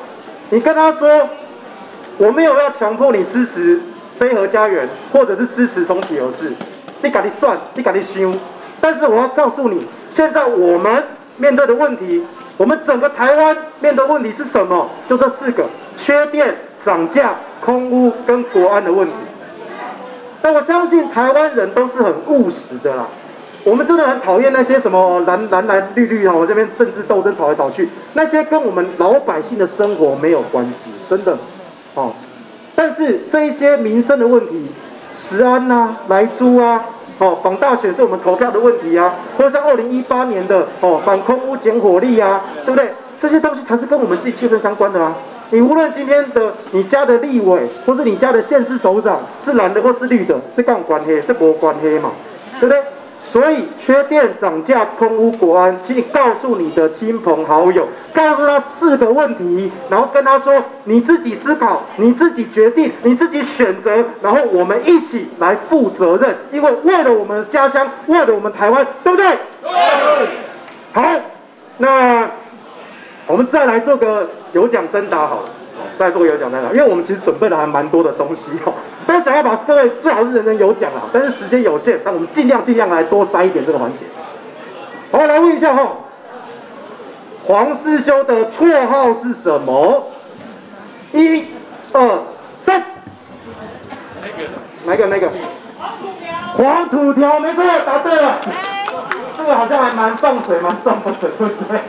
你跟他说，我没有要强迫你支持飞核家园，或者是支持重启核四，你赶紧算，你赶紧修。但是我要告诉你，现在我们面对的问题，我们整个台湾面对的问题是什么？就这四个：缺电、涨价、空屋跟国安的问题。但我相信台湾人都是很务实的啦。我们真的很讨厌那些什么蓝蓝蓝绿绿啊，我这边政治斗争吵来吵去，那些跟我们老百姓的生活没有关系，真的。哦，但是这一些民生的问题，食安呐、来租啊，哦，绑大选是我们投票的问题啊，或者像二零一八年的哦反空污减火力啊，对不对？这些东西才是跟我们自己切身相关的啊。你无论今天的你家的立委，或是你家的县市首长是蓝的或是绿的，这干关黑，这没关黑嘛，对不对？所以缺电、涨价、空屋、国安，请你告诉你的亲朋好友，告诉他四个问题，然后跟他说你自己思考，你自己决定，你自己选择，然后我们一起来负责任，因为为了我们的家乡，为了我们台湾，对不对？好，那我们再来做个有奖征答好了，再做个有奖征答，因为我们其实准备了还蛮多的东西哈，都想要把各位最好是人人有奖啊，但是时间有限，那我们尽量尽量来多塞一点这个环节。好，来问一下哈，黄世修的绰号是什么？一、二、三，哪个哪个？黄土条，没错，答对了。这个好像还蛮放水，蛮送的，对不对？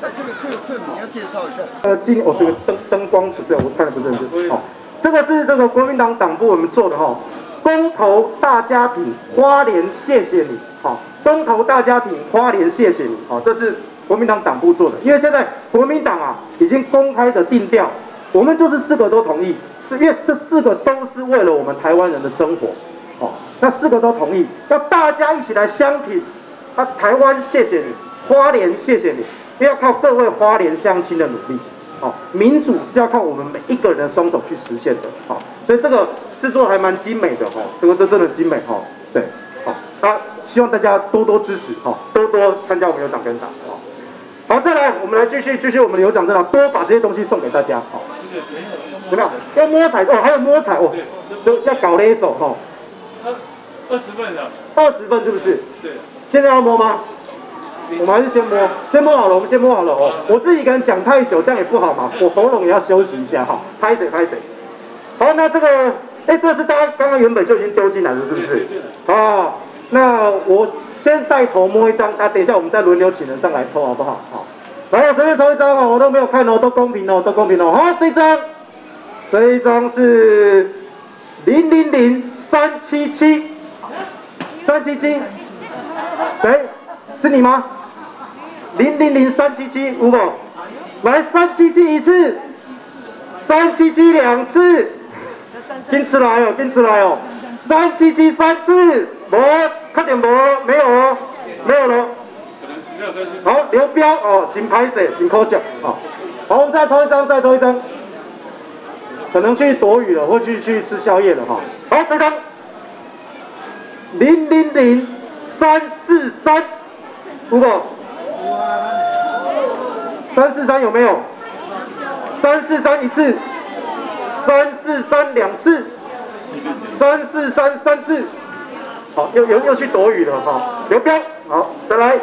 那这个这个这个你要介绍一下。呃，今哦，这个灯灯光不是，我看的不是很准。哦，这个是这个国民党党部我们做的哈、公投大家庭花莲，谢谢你。好、公投大家庭花莲，谢谢你。好、这是国民党党部做的，因为现在国民党啊已经公开的定调，我们就是四个都同意，是因为这四个都是为了我们台湾人的生活。哦，那四个都同意，要大家一起来相挺。啊，台湾谢谢你，花莲谢谢你，因为要靠各位花莲乡亲的努力。好、民主是要靠我们每一个人的双手去实现的。好、所以这个制作还蛮精美的哈、这个这真的精美哈、对，好、啊，希望大家多多支持哈、多多参加我们有奖跟答。好、好，再来，我们来继续继续我们刘长这样多把这些东西送给大家，好，有没有？要摸彩哦，还有摸彩哦，都要搞了一手哈，二十份的，二十份是不是？对，现在要摸吗？我们还是先摸，先摸好了，我们先摸好了哦。我自己一个人讲太久，这样也不好嘛，我喉咙也要休息一下哈。拍谁拍谁。好，那这个，哎，这是大家刚刚原本就已经丢进来了，是不是？哦，那我先带头摸一张，啊，等一下我们再轮流请人上来抽，好不好？好，来，我随便抽一张哦，我都没有看哦，都公平哦，都公平哦。好，这张，这一张是零零零三七七，三七七，谁？是你吗？零零零三七七，五宝，来三七七一次，三七七两次，跟出来哦，跟出来哦，三七七三次，无，快点无，没有哦，没有了。好，刘标哦，金拍色，金可惜，好，好，我们再抽一张，再抽一张，可能去躲雨了，或去去吃宵夜了哈。好，这张零零零三四三，五宝。三四三有没有？三四三一次，三四三两次，三四三三次。好，又又又去躲雨了哈。刘标，好，再来，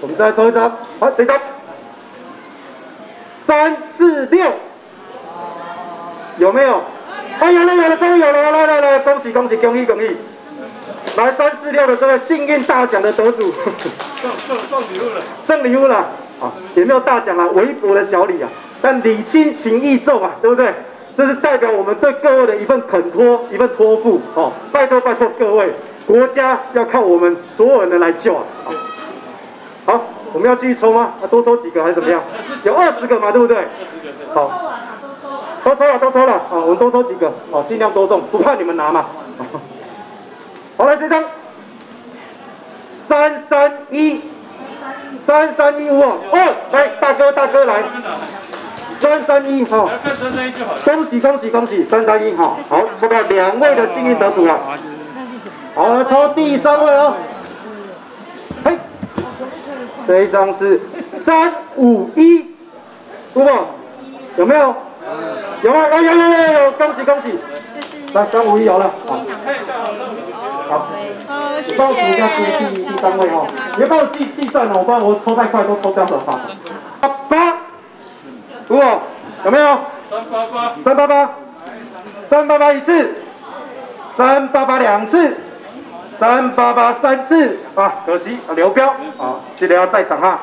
我们再抽一张，好，这张，三四六，有没有？哎，有了有了，终于有了，来来来，恭喜恭喜，恭喜恭喜！来三四六的这个幸运大奖的得主，送送送礼物了，送礼物了啊！也没有大奖啊，微薄的小礼啊，但礼轻情意重啊，对不对？这是代表我们对各位的一份恳托，一份托付哦。拜托拜托各位，国家要靠我们所有人来救啊！好，我们要继续抽吗？要，多抽几个还是怎么样？有二十个嘛，对不对？好，都抽了，都抽了啊！我们多抽几个，哦，尽量多送，不怕你们拿嘛。好，来这张，三三一，三三一五。哦，哦，来大哥大哥来，三三一哈。恭喜恭喜恭喜，三三一哈，好，抽到两位的幸运得主了，好，来抽第三位哦，嘿，这一张是三五一，五宝有没有？有啊，有有有有有，恭喜恭喜，三三五一有了，好。好，你帮我数一下第第第三位哦，你要帮我计计算哦，不然我抽太快都抽掉手法。八八，五有没有？三八八，三八八，三八八一次，三八八两次，三八八三次啊，可惜啊流标啊，记得要在场哈。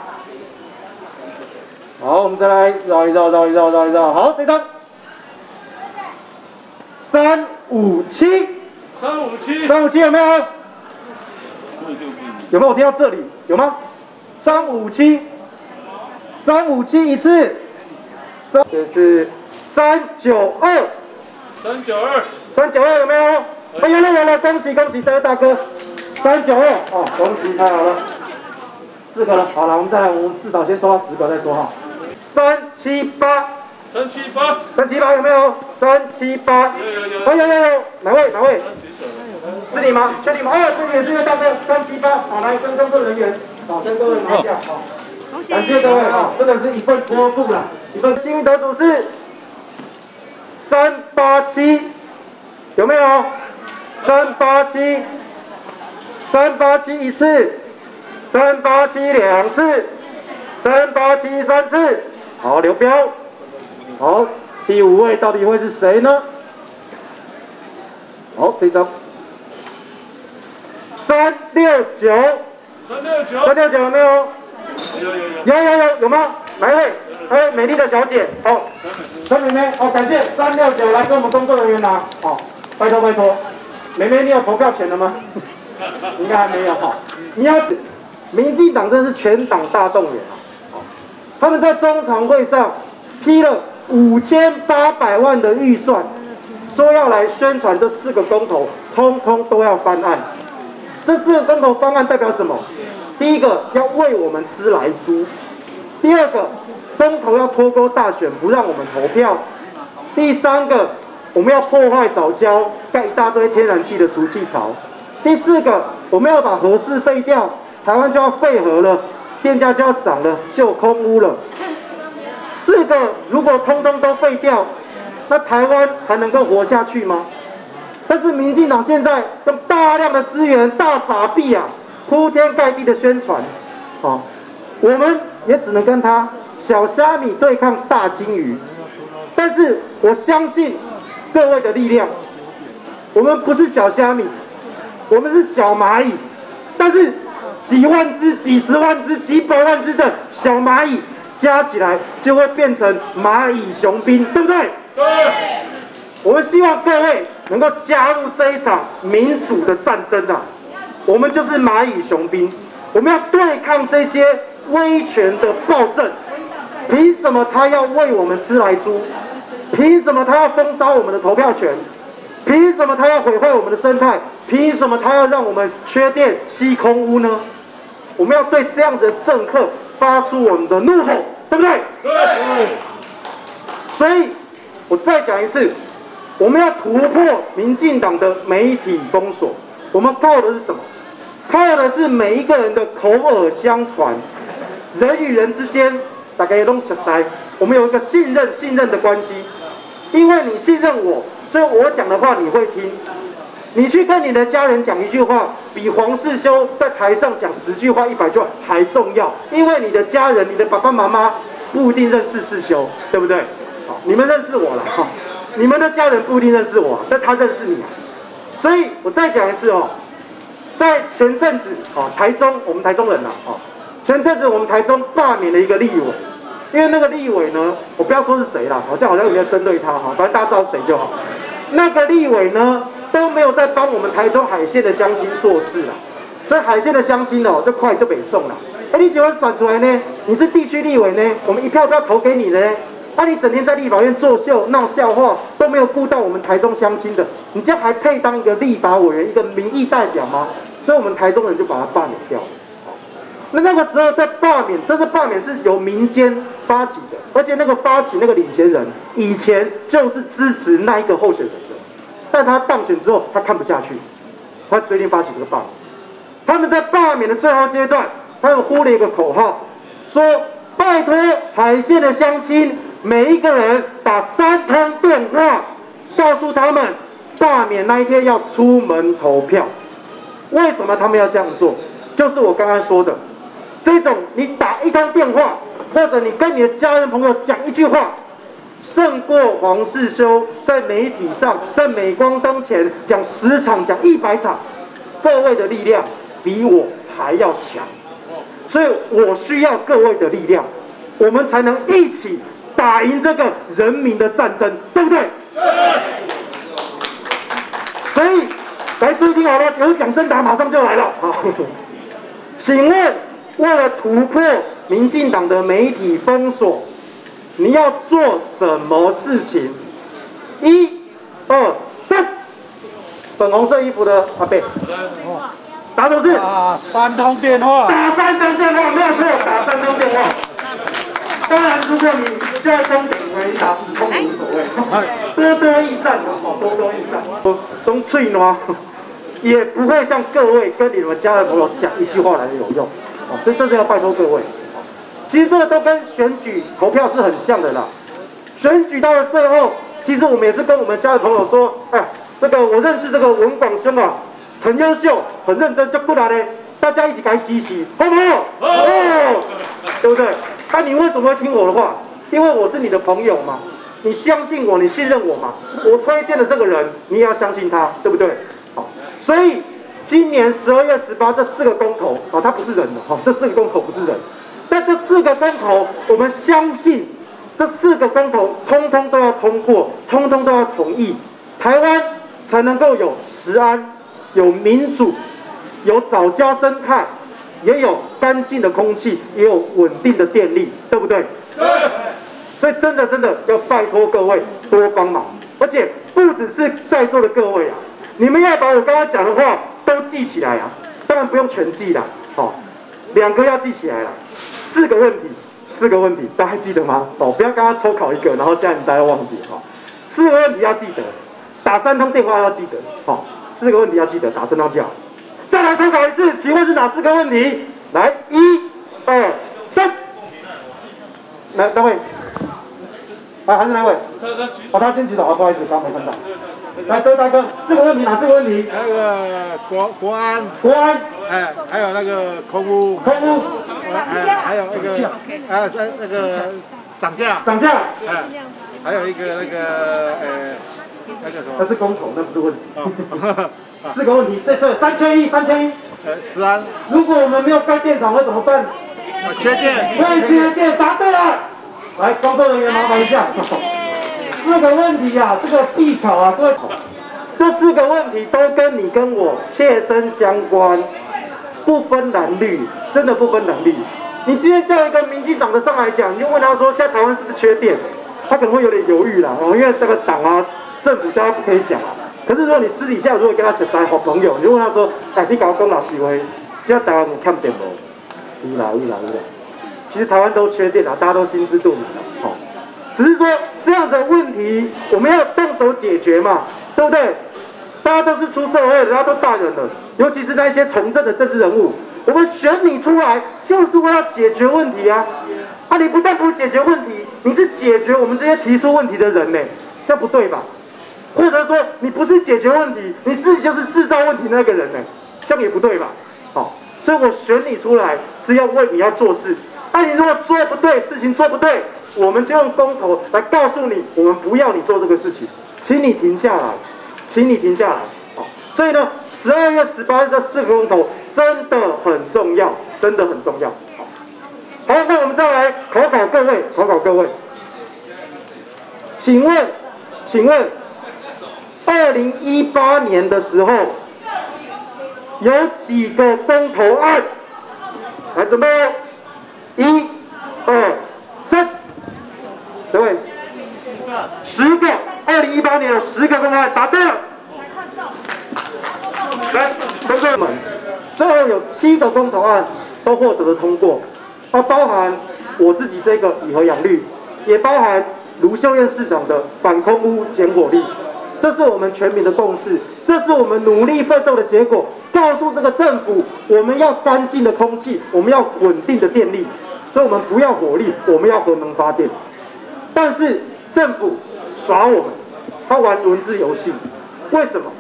好，我们再来绕一绕，绕一绕，绕一绕。好，这张三五七。三五七，三五七有没有？有没有？我听到这里有吗？三五七，三五七一次，三这是三九二，三九二，三九二有没有？哎有了有了，恭喜恭喜，德大哥，三九二哦，恭喜太好了，四个了，好了，我们再来，我们至少先收到十个再说哈。三七八，三七八，三七八有没有？三七八，有有有，哎有有有，哪位？哪位？是你吗？确定吗？哦，这里也是一位大哥，三七八，好，来跟工作人员，好，跟各位拿一下，好，感谢各位啊，真的是一份托付了，一份幸运得主是三八七，有没有？三八七，三八七一次，三八七两次，三八七三次，好，刘标，好，第五位到底会是谁呢？好，这张。三六九，三六九，三六九有没有？有有有，有有有有吗？哪一位？哎，美丽的小姐，哦，陈妹妹，哦，感谢三六九来跟我们工作人员拿，哦，拜托拜托，妹妹你有投票权了吗？应该还没有哈。你要，民进党真是全党大动员啊！哦，他们在中常会上批了五千八百万的预算，说要来宣传这四个公投，通通都要翻案。这四个公投方案代表什么？第一个要喂我们吃来猪，第二个公投要脱钩大选，不让我们投票，第三个我们要破坏早教，盖一大堆天然气的除气槽，第四个我们要把核试废掉，台湾就要废核了，电价就要涨了，就空屋了。四个如果通通都废掉，那台湾还能够活下去吗？但是民进党现在用大量的资源、大傻逼啊，铺天盖地的宣传，哦，我们也只能跟他小虾米对抗大金鱼。但是我相信各位的力量，我们不是小虾米，我们是小蚂蚁，但是几万只、几十万只、几百万只的小蚂蚁加起来，就会变成蚂蚁雄兵，对不对？对。我们希望各位能够加入这一场民主的战争啊！我们就是蚂蚁雄兵，我们要对抗这些威权的暴政。凭什么他要喂我们吃来猪？凭什么他要封杀我们的投票权？凭什么他要毁坏我们的生态？凭什么他要让我们缺电、吸空污呢？我们要对这样的政客发出我们的怒吼，对不对？对。所以，我再讲一次。我们要突破民进党的媒体封锁，我们靠的是什么？靠的是每一个人的口耳相传，人与人之间大概都熟塞，我们有一个信任、信任的关系。因为你信任我，所以我讲的话你会听。你去跟你的家人讲一句话，比黄世修在台上讲十句话、一百句话还重要。因为你的家人、你的爸爸妈妈不一定认识世修，对不对？好，你们认识我了哈。你们的家人不一定认识我，但他认识你啊，所以我再讲一次哦，在前阵子哦，台中我们台中人呐哦，前阵子我们台中罢免了一个立委，因为那个立委呢，我不要说是谁啦，好像好像有人针对他哈，反正大家知道谁就好。那个立委呢都没有在帮我们台中海线的乡亲做事了，所以海线的乡亲哦，就快就北送了。哎，你喜欢选出来呢？你是地区立委呢？我们一票票投给你呢？那你整天在立法院作秀闹笑话，都没有顾到我们台中乡亲的，你这样还配当一个立法委员、一个民意代表吗？所以，我们台中人就把他罢免掉了。那那个时候在罢免，这是罢免是由民间发起的，而且那个发起那个领衔人以前就是支持那一个候选人的，但他当选之后，他看不下去，他决定发起这个罢免。他们在罢免的最后阶段，他们呼了一个口号，说：“拜托海线的乡亲。”每一个人打三通电话，告诉他们罢免那一天要出门投票。为什么他们要这样做？就是我刚刚说的，这种你打一通电话，或者你跟你的家人朋友讲一句话，胜过黄世修在媒体上在镁光灯前讲十场讲一百场。各位的力量比我还要强，所以我需要各位的力量，我们才能一起。打赢这个人民的战争，对不对？所以来注意听好了，有奖征答马上就来了。好，请问为了突破民进党的媒体封锁，你要做什么事情？一、二、三，粉红色衣服的阿贝，打手势。打三通电话。打三通电话，没有错，打三通电话。当然，如果你在东北回答时空无所谓，多多益善嘛，哦，多多益善。东翠暖也不会像各位跟你们家的朋友讲一句话来的有用，哦，所以这是要拜托各位。其实这个都跟选举投票是很像的啦。选举到了最后，其实我们也是跟我们家的朋友说，哎，这个我认识这个文广兄啊，很优秀，很认真，就不来呢，大家一起给他支持，好不好？哦，对不对？那你为什么会听我的话？因为我是你的朋友嘛，你相信我，你信任我嘛。我推荐的这个人，你也要相信他，对不对？好，所以今年十二月十八这四个公投，啊，他不是人的哈，这四个公投不是人。但这四个公投，我们相信这四个公投通通都要通过，通通都要同意，台湾才能够有食安、有民主、有早教生态。也有干净的空气，也有稳定的电力，对不对？对。所以真的真的要拜托各位多帮忙，而且不只是在座的各位啊，你们要把我刚刚讲的话都记起来啊。当然不用全记啦，好，两个要记起来了。四个问题，四个问题，大家记得吗？哦，不要刚刚抽考一个，然后现在大家忘记哈。四个问题要记得，打三通电话要记得，好，四个问题要记得，打三通电话。再来参考一次，请问是哪四个问题？来，一，二三，来，哪位？啊，还是哪位？哦，他先举手啊，不好意思，刚没看到。来，这位大哥，四个问题，哪四个问题？那个国国安，国安、哎，还有那个空屋，空屋、哎，还有那个，啊，在那个涨价，涨价，哎，还有一个那个，呃，那个什么，那是公投，那不是问题。哦，四个问题，这次三千一，三千一。呃，十安，如果我们没有盖电厂会怎么办？缺电，会缺电，答对了。来，工作人员麻烦一下。四个问题啊，这个必考啊，各位。这四个问题都跟你跟我切身相关，不分蓝绿，真的不分蓝绿。你今天叫一个民进党的上来讲，你就问他说，现在台湾是不是缺电？他可能会有点犹豫啦，哦，因为这个党啊，政府叫他不可以讲。可是如果你私底下如果跟他是三好朋友，你就问他说，哎，你搞公老示威，现在台湾你看电无？一啦一啦一啦。其实台湾都缺电啊，大家都心知肚明的，哦。只是说这样的问题，我们要动手解决嘛，对不对？大家都是出社会的，大家都大人了，尤其是那些从政的政治人物，我们选你出来就是为了解决问题啊！啊，你不但不解决问题，你是解决我们这些提出问题的人呢，这不对吧？或者说你不是解决问题，你自己就是制造问题那个人呢，这样也不对吧？好，所以我选你出来是要为你要做事。啊，你如果做不对，事情做不对，我们就用公投来告诉你，我们不要你做这个事情，请你停下来，请你停下来。好，所以呢，十二月十八日这四个公投真的很重要，真的很重要。好，那我们再来考考各位，考考各位，请问，请问，二零一八年的时候有几个公投案？来，准备。一、二、三，各位，十个，二零一八年有十个公投案，答对了。来，同学们，最后有七个公投案都获得了通过，它包含我自己这个以和养绿，也包含卢秀燕市长的反空污减火力。这是我们全民的共识，这是我们努力奋斗的结果。告诉这个政府，我们要干净的空气，我们要稳定的电力，所以我们不要火力，我们要核能发电。但是政府耍我们，他玩文字游戏，为什么？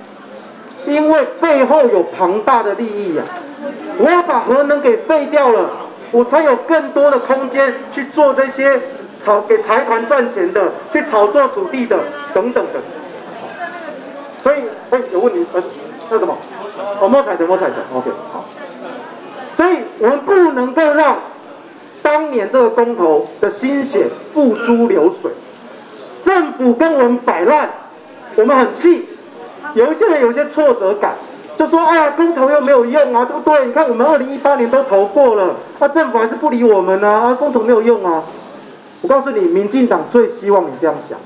因为背后有庞大的利益呀！我把核能给废掉了，我才有更多的空间去做这些炒给财团赚钱的，去炒作土地的等等的。所以，哎，有问题，呃，那什么？哦，摸彩的，摸彩的，OK，好。所以我们不能够让当年这个公投的心血付诸流水。政府跟我们摆烂，我们很气。有一些人有一些挫折感，就说：“哎呀，公投又没有用啊，对不对？你看我们二零一八年都投过了，那政府还是不理我们呢，啊，公投没有用啊。”我告诉你，民进党最希望你这样想。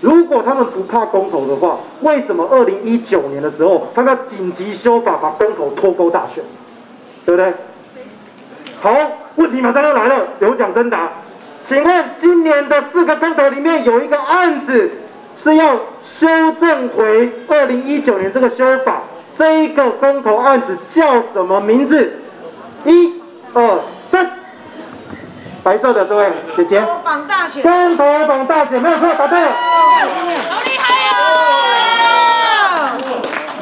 如果他们不怕公投的话，为什么二零一九年的时候，他们要紧急修法把公投脱钩大选，对不对？好，问题马上要来了，有奖征答。请问今年的四个公投里面有一个案子是要修正回二零一九年这个修法，这一个公投案子叫什么名字？一、二、三。白色的这位姐姐，榜大选，公投榜大选没有错，答对了。好厉害哦！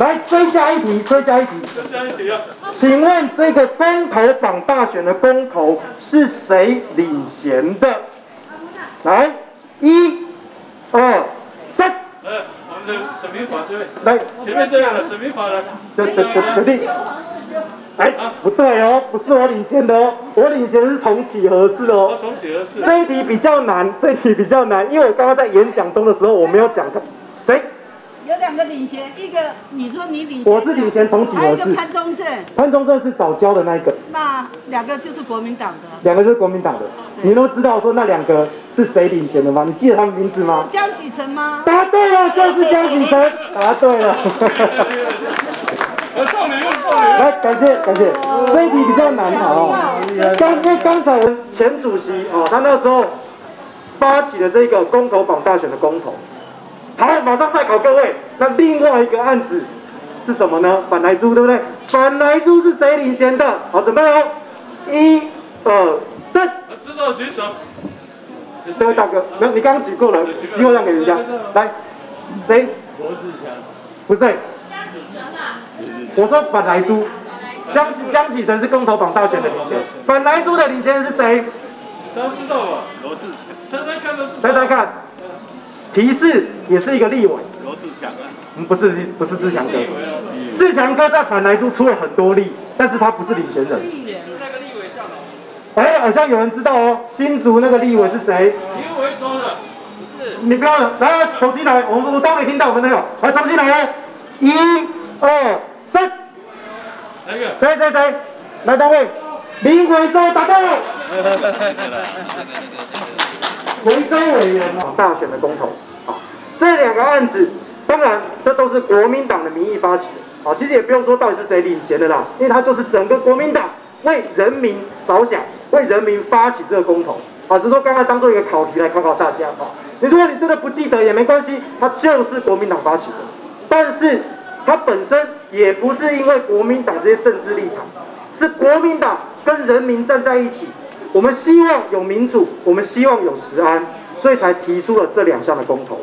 来追加一题，追加一题。请问这个公投榜大选的公投是谁领衔的？来，一、二、我们的审评法这位。来，前面这样的沈明华来。这这这决定。哎，不对哦，不是我领先的哦，我领先是重启合适哦。重启合适。这一题比较难，这一题比较难，因为我刚刚在演讲中的时候我没有讲。谁？有两个领先，一个你说你领，我是领先重启合适。还有一个潘中正。潘中正是早教的那一个。那两个就是国民党的。两个就是国民党的，你都知道说那两个是谁领先的吗？你记得他们名字吗？江启臣吗？答对了，就是江启臣，答对了。来，感谢感谢，这一题比较难哦。刚因为刚才我前主席哦，他那时候发起了这个公投榜大选的公投。好，马上再考各位，那另外一个案子是什么呢？反来猪对不对？反来猪是谁领先的？好，准备哦，一、二三。知道举手。这位大哥，没有，你刚刚举过了，机会让给人家。来，谁？罗志祥。不对。我说反来猪。江江启臣是公投榜大选的领先，反来猪的领先是谁？大家知道吧？罗志祥。猜猜看，猜猜看。提示也是一个立委。罗志祥啊。嗯，不是，不是志强哥。志强哥在反来都出了很多力，但是他不是领先人。哎，好像有人知道哦，新竹那个立委是谁？林维洲的。你不要来，重新来，我我都没听到，我们那个，来重新来哦，一、二、三。哪个？谁谁谁？来单位，林维洲答对了。维州委员哦，大选的公投，啊，这两个案子，当然这都是国民党的民意发起的，啊，其实也不用说到底是谁领衔的啦，因为他就是整个国民党为人民着想，为人民发起这个公投，啊，只是说刚刚当做一个考题来考考大家，啊，你如果你真的不记得也没关系，它就是国民党发起的，但是它本身也不是因为国民党这些政治立场，是国民党跟人民站在一起。我们希望有民主，我们希望有实安，所以才提出了这两项的公投。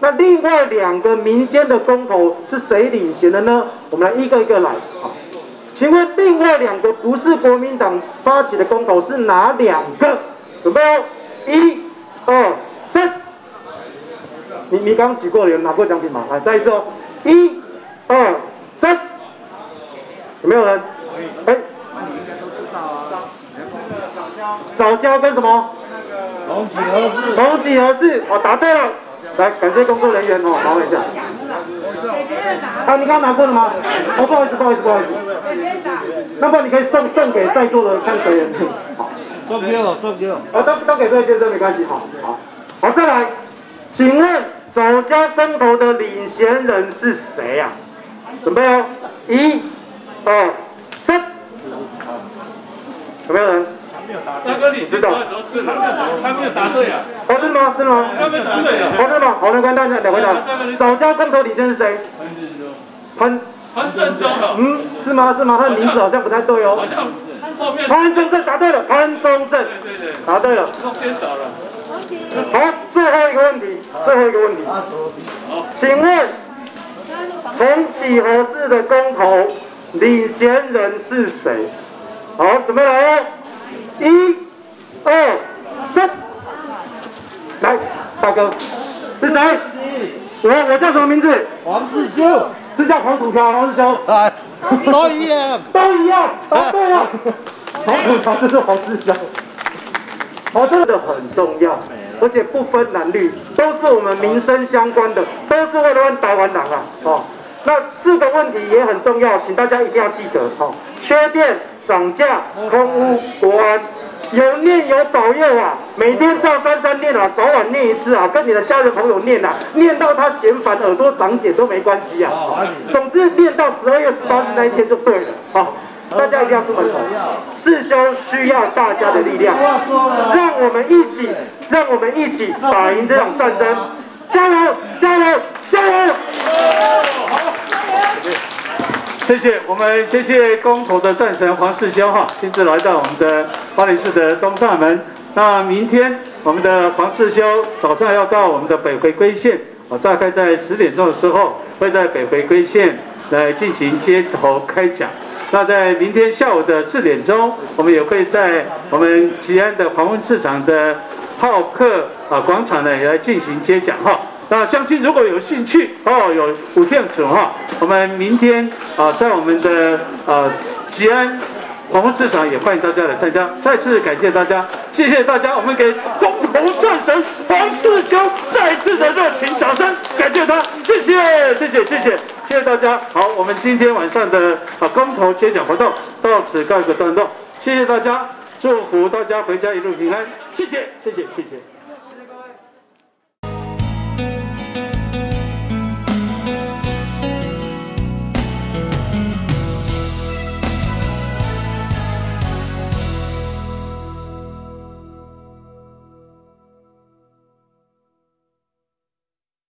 那另外两个民间的公投是谁领衔的呢？我们来一个一个来啊。请问另外两个不是国民党发起的公投是哪两个？准备哦，一、二、三。你你刚举过了，有拿过奖品吗？来再一次哦，一、二、三。有没有人？哎。那你应该都知道啊早教跟什么？重启合适。重启合适，哦，答对了。来，感谢工作人员哦，麻烦一下。啊，你刚刚拿过了吗？哦，不好意思，不好意思，不好意思。那么你可以送送给在座的看谁？好，送给我，送给我。啊，都都给这位先生没关系，好好。好，再来，请问走家风头的领衔人是谁呀？准备哦，一、二、三。有没有人？大哥，你知道？他没有答对啊！哦，真的吗？真的吗？他没有答对啊！哦，真的吗？好，那关大家两位答。早教公投领先是谁？潘潘正中。嗯，是吗？是吗？他的名字好像不太对哦。好像后面。潘中正答对了，潘中正。对对对。答对了。中间少了。好，最后一个问题，最后一个问题。好，请问重启合适的公投领衔人是谁？好，准备来哦。一、二、三，来，大哥，是谁？我我叫什么名字？黄世修，是叫黄土条，黄世修。哎，都一样，都一样，答对了。黄土条就是黄世修。哦，这个很重要，而且不分男女，都是我们民生相关的，都是为了台湾人啊。哦，那四个问题也很重要，请大家一定要记得。哦，缺电。涨价、空屋、国安，有念有保佑啊！每天照三三念啊，早晚念一次啊，跟你的家人朋友念啊，念到他嫌烦、耳朵长茧都没关系啊。总之念到十二月十八日那一天就对了。好，大家一定要出门口。世修需要大家的力量，让我们一起，让我们一起打赢这场战争。加油！加油！加油！谢谢我们，谢谢公投的战神黄世修哈，亲自来到我们的巴黎市的东大门。那明天我们的黄世修早上要到我们的北回归线，啊，大概在十点钟的时候会在北回归线来进行街头开讲。那在明天下午的四点钟，我们也会在我们吉安的黄昏市场的好客啊广场呢也来进行接讲哈。那相亲如果有兴趣，哦，有五天存哈，我们明天啊，在我们的呃吉安黄副市场也欢迎大家来参加，再次感谢大家，谢谢大家，我们给工头战神黄世江再次的热情掌声，感谢他，谢谢谢谢谢谢谢谢。大家，好，我们今天晚上的啊工头揭奖活动到此告一个段落，谢谢大家，祝福大家回家一路平安，谢谢谢谢谢谢。